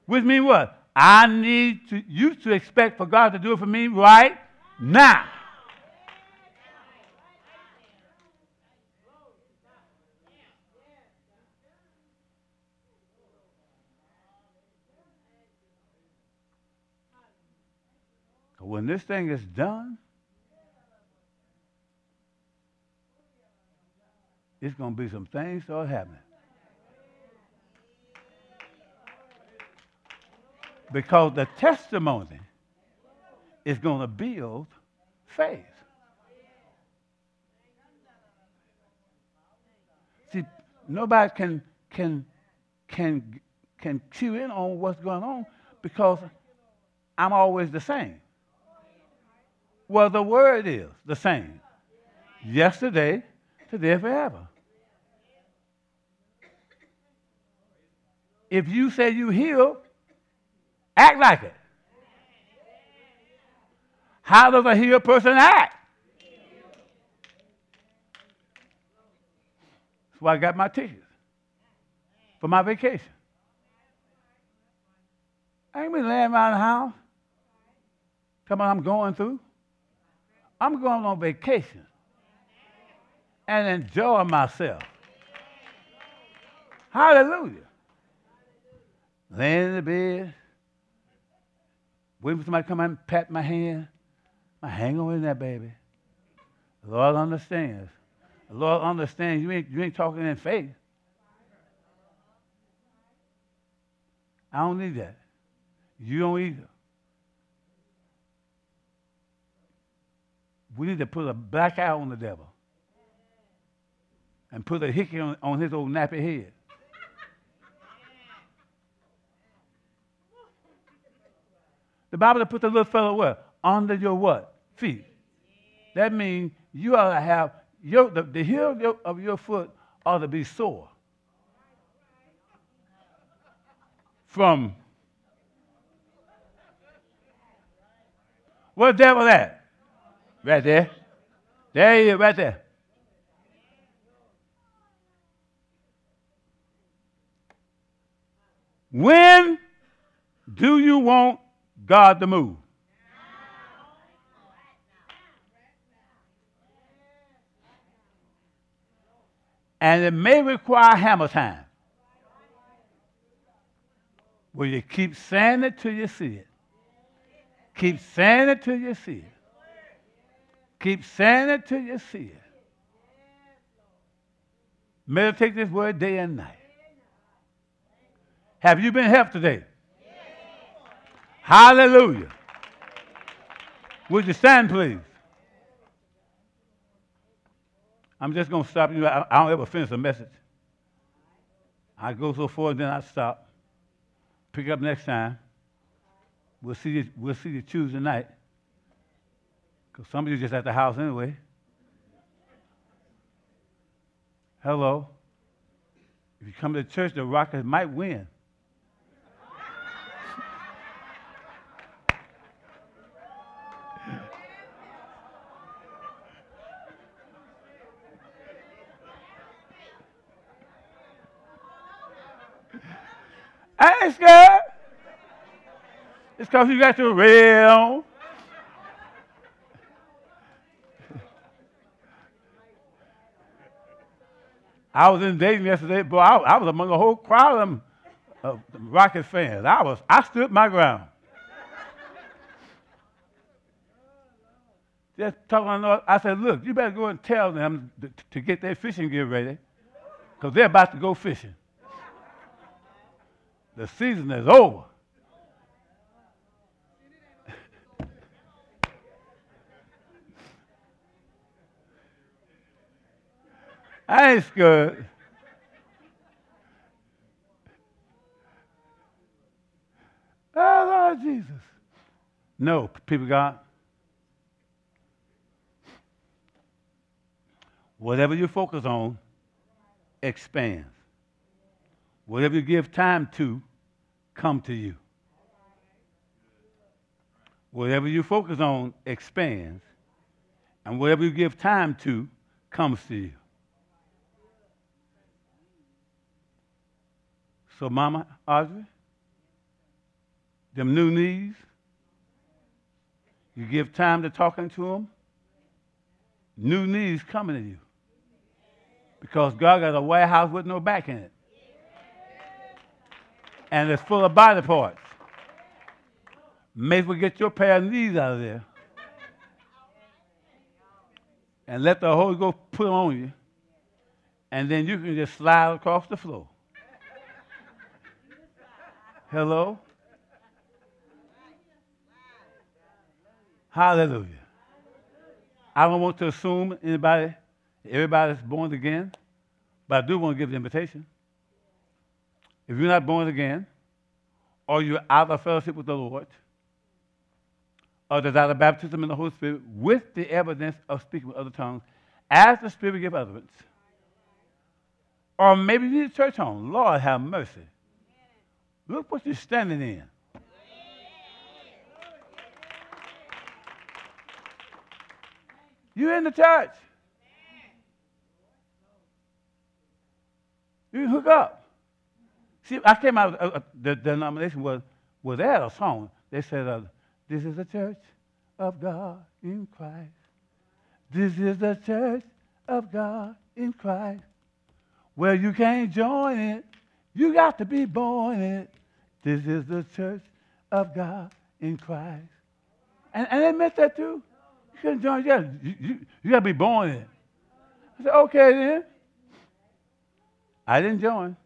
Which means what? I need to, you to expect for God to do it for me right now. When this thing is done, it's going to be some things start happening. Because the testimony is going to build faith. See, nobody can can can can cue in on what's going on because I'm always the same. Well, the word is the same. Yesterday, today, forever. If you say you heal, act like it. How does a healed person act? That's why I got my tickets for my vacation. I ain't been laying around the house. Come on, I'm going through. I'm going on vacation and enjoy myself. Hallelujah. Laying in the bed, waiting for somebody to come out and pat my hand. I hang on in there, baby. The Lord understands. The Lord understands you ain't, you ain't talking in faith. I don't need that. You don't either. We need to put a black eye on the devil and put a hickey on, on his old nappy head. The Bible put the little fellow what? Under your what? Feet. That means you ought to have your, the, the heel of your, foot ought to be sore. From where the devil at? Right there. There he is, right there. When do you want God to move? And it may require hammer time. Will you keep saying it till you see it? Keep saying it till you see it. Keep saying it till you see it. Meditate this word day and night. Have you been helped today? Hallelujah. Would you stand, please? I'm just going to stop you. I, don't ever finish a message. I go so far, then I stop. Pick up next time. We'll see you, we'll see you Tuesday night. Because some of you just at the house anyway. Hello. If you come to church, the Rockets might win. I ain't. It's because you got your red on. I was in Dayton yesterday, boy. I, I was among a whole crowd of them, Rocket fans. I was, I stood my ground. Just talking, I said, look, you better go and tell them to, to get their fishing gear ready, because they're about to go fishing. The season is over. I ain't scared. Oh, Lord Jesus. No, people God. Whatever you focus on expands. Whatever you give time to, come to you. Whatever you focus on expands, and whatever you give time to comes to you. So, Mama Audrey, them new knees, you give time to talking to them, new knees coming to you. Because God got a White House with no back in it. And it's full of body parts. May as well get your pair of knees out of there. And let the Holy Ghost put them on you. And then you can just slide across the floor. Hello? Hallelujah. I don't want to assume anybody, everybody's born again, but I do want to give the invitation. If you're not born again, or you're out of fellowship with the Lord, or out of baptism in the Holy Spirit with the evidence of speaking with other tongues, as the Spirit give utterance, or maybe you need a church home. Lord have mercy. Look what you're standing in. You're in the church. You hook up. See, I came out, uh, uh, the denomination was, was had a song. They said, uh, This is the church of God in Christ. This is the church of God in Christ. Well, you can't join it. You got to be born in it. This is the church of God in Christ. And, and they meant that too. You couldn't join, yeah, you, you, you got to be born it. I said, okay then. I didn't join.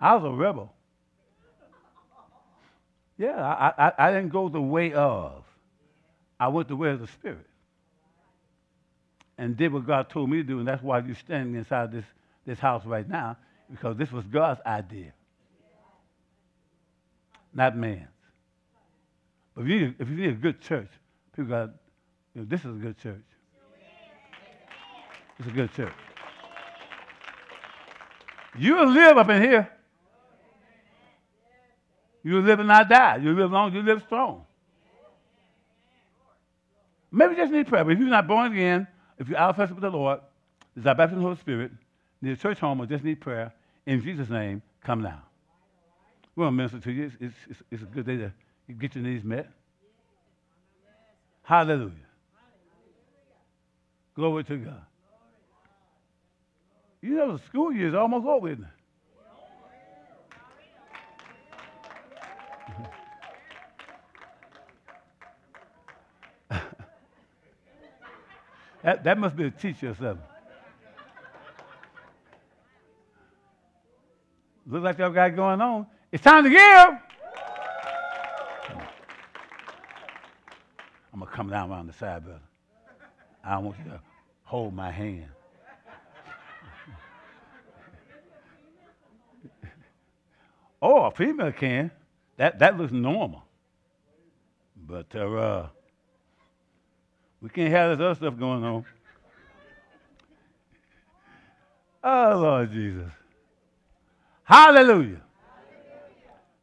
I was a rebel. Yeah, I, I, I didn't go the way of. I went the way of the Spirit. And did what God told me to do, and that's why you're standing inside this, this house right now, because this was God's idea, not man's. But if you need, if you need a good church, people got, you know, this is a good church. It's a good church. You'll live up in here. You live and not die. You live long, you live strong. Maybe you just need prayer. But if you're not born again, if you're out of fellowship with the Lord, desire baptism of the Holy Spirit, need a church home, or just need prayer, in Jesus' name, come now. We want to minister to you. It's, it's, it's, it's a good day to get your needs met. Hallelujah. Glory to God. You know, the school year is almost over, isn't it? That, that must be a teacher or something. Looks like y'all got going on. It's time to give. I'm gonna come down around the side, brother. I want you to hold my hand. oh, a female can. That that looks normal. But uh, we can't have this other stuff going on. Oh, Lord Jesus. Hallelujah.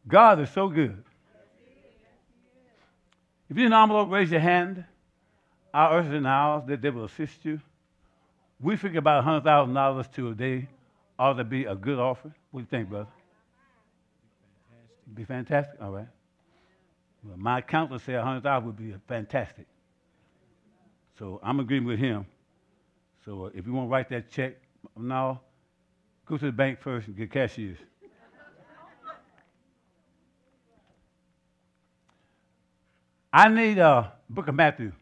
God is so good. If you're an envelope, raise your hand. Our in the house, that they will assist you. We figure about $100,000 to a day ought to be a good offer. What do you think, brother? Be fantastic? All right. Well, my counselor said 100000 would be fantastic. So I'm agreeing with him. So uh, if you want to write that check now, go to the bank first and get cashiers. I need a book of Matthew.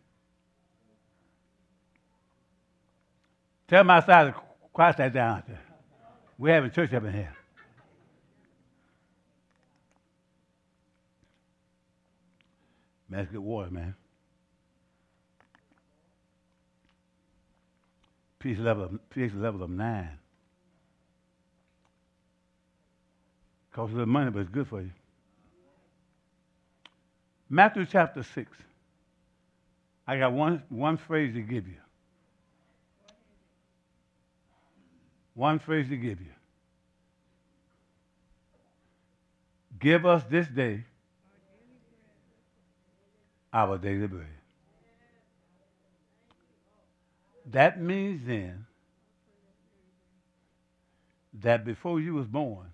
Tell my side to quiet that down. We're having church up in here. That's good water, man. pH level of, pH level of nine. Costs a little money, but it's good for you. Matthew chapter 6. I got one, one phrase to give you. One phrase to give you. Give us this day our daily bread. That means then that before you was born,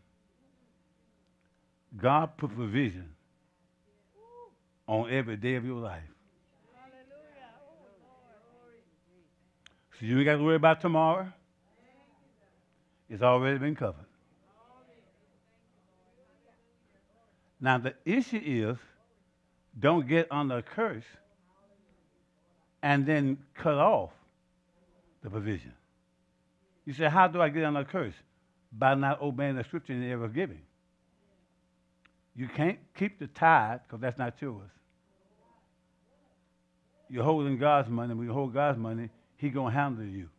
God put provision on every day of your life. So you ain't got to worry about tomorrow. It's already been covered. Now the issue is don't get under a curse and then cut off the provision. You say, How do I get under a curse? By not obeying the scripture in the of giving. You can't keep the tithe because that's not yours. You're holding God's money. When you hold God's money, He's going to handle you.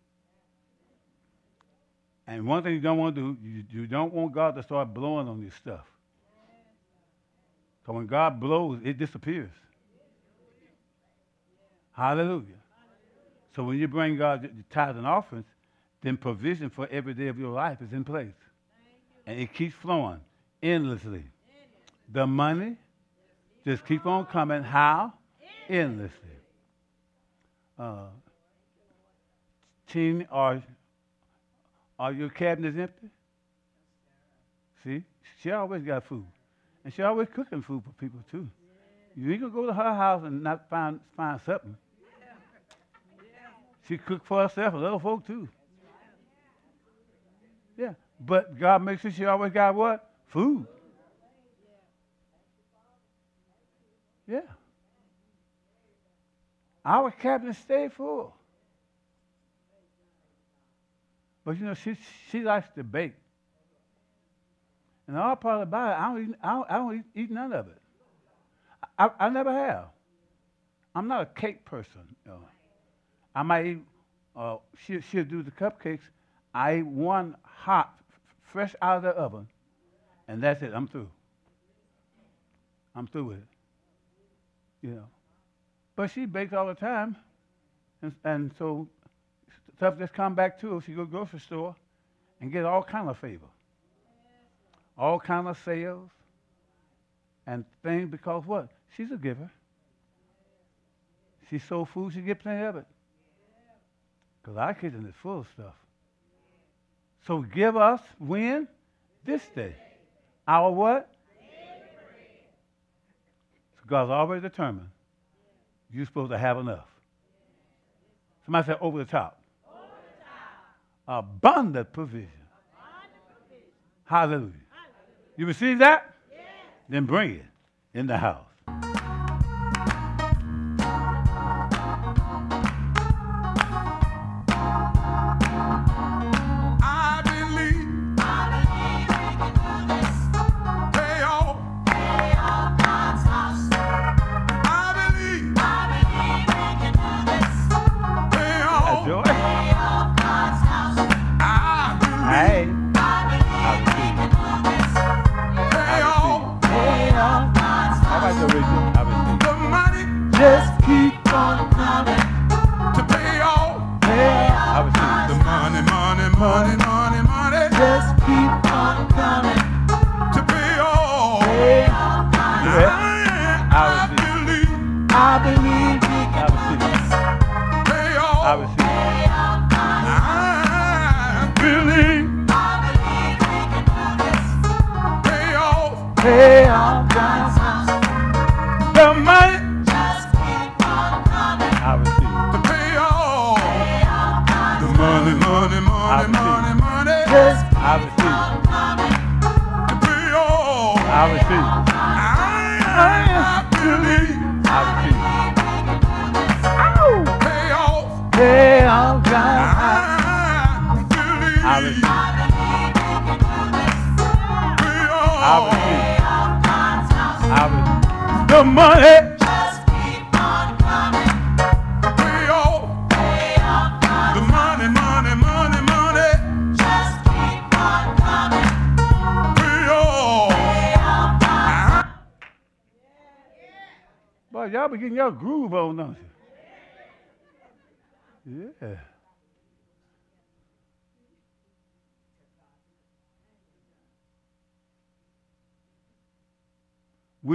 And one thing you don't want to do, you, you don't want God to start blowing on your stuff. So when God blows, it disappears. Hallelujah. So when you bring God the tithes and offerings, then provision for every day of your life is in place. And it keeps flowing endlessly. The money just keep on coming. How? Endlessly. Uh, are, are your cabinets empty? See? She always got food. And she always cooking food for people too. You ain't gonna go to her house and not find find something. She cooked for herself and other folk too. Yeah. But God makes sure she always got what? Food. Yeah. Our cabinet stayed full. But you know, she she likes to bake. And the odd part about it, I don't eat, I don't, I don't eat, eat, none of it. I, I, never have. I'm not a cake person. You know. I might uh, she, she'll do the cupcakes. I eat one hot, fresh out of the oven, and that's it. I'm through. I'm through with it. You know. But she bakes all the time, and, and so stuff just come back to her. She go to grocery store and get all kind of favor all kind of sales and things because what? She's a giver. She sold food, she get plenty of it. Because our kitchen is full of stuff. So give us when? This day. Our what? So God's already determined you're supposed to have enough. Somebody said over the top. Over the top. Abundant provision. Abundant provision. Hallelujah. You receive that? Yes. Then bring it in the house.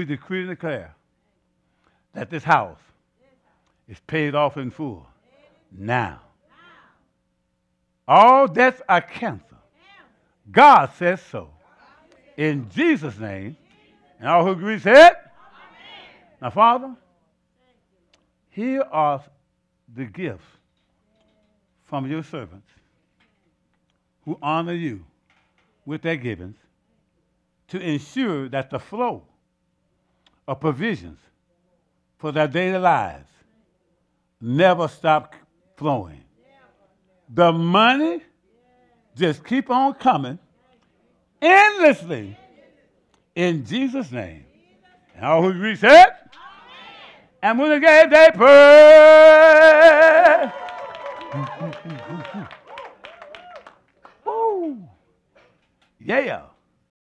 We decree and declare that this house is paid off in full now. All debts are canceled. God says so. In Jesus' name. And all who agree said, now, Father, here are the gifts from your servants who honor you with their givings to ensure that the flow of provisions for their daily lives never stop flowing. The money just keep on coming endlessly in Jesus' name. And all who agree said, and when they gave they. Yeah.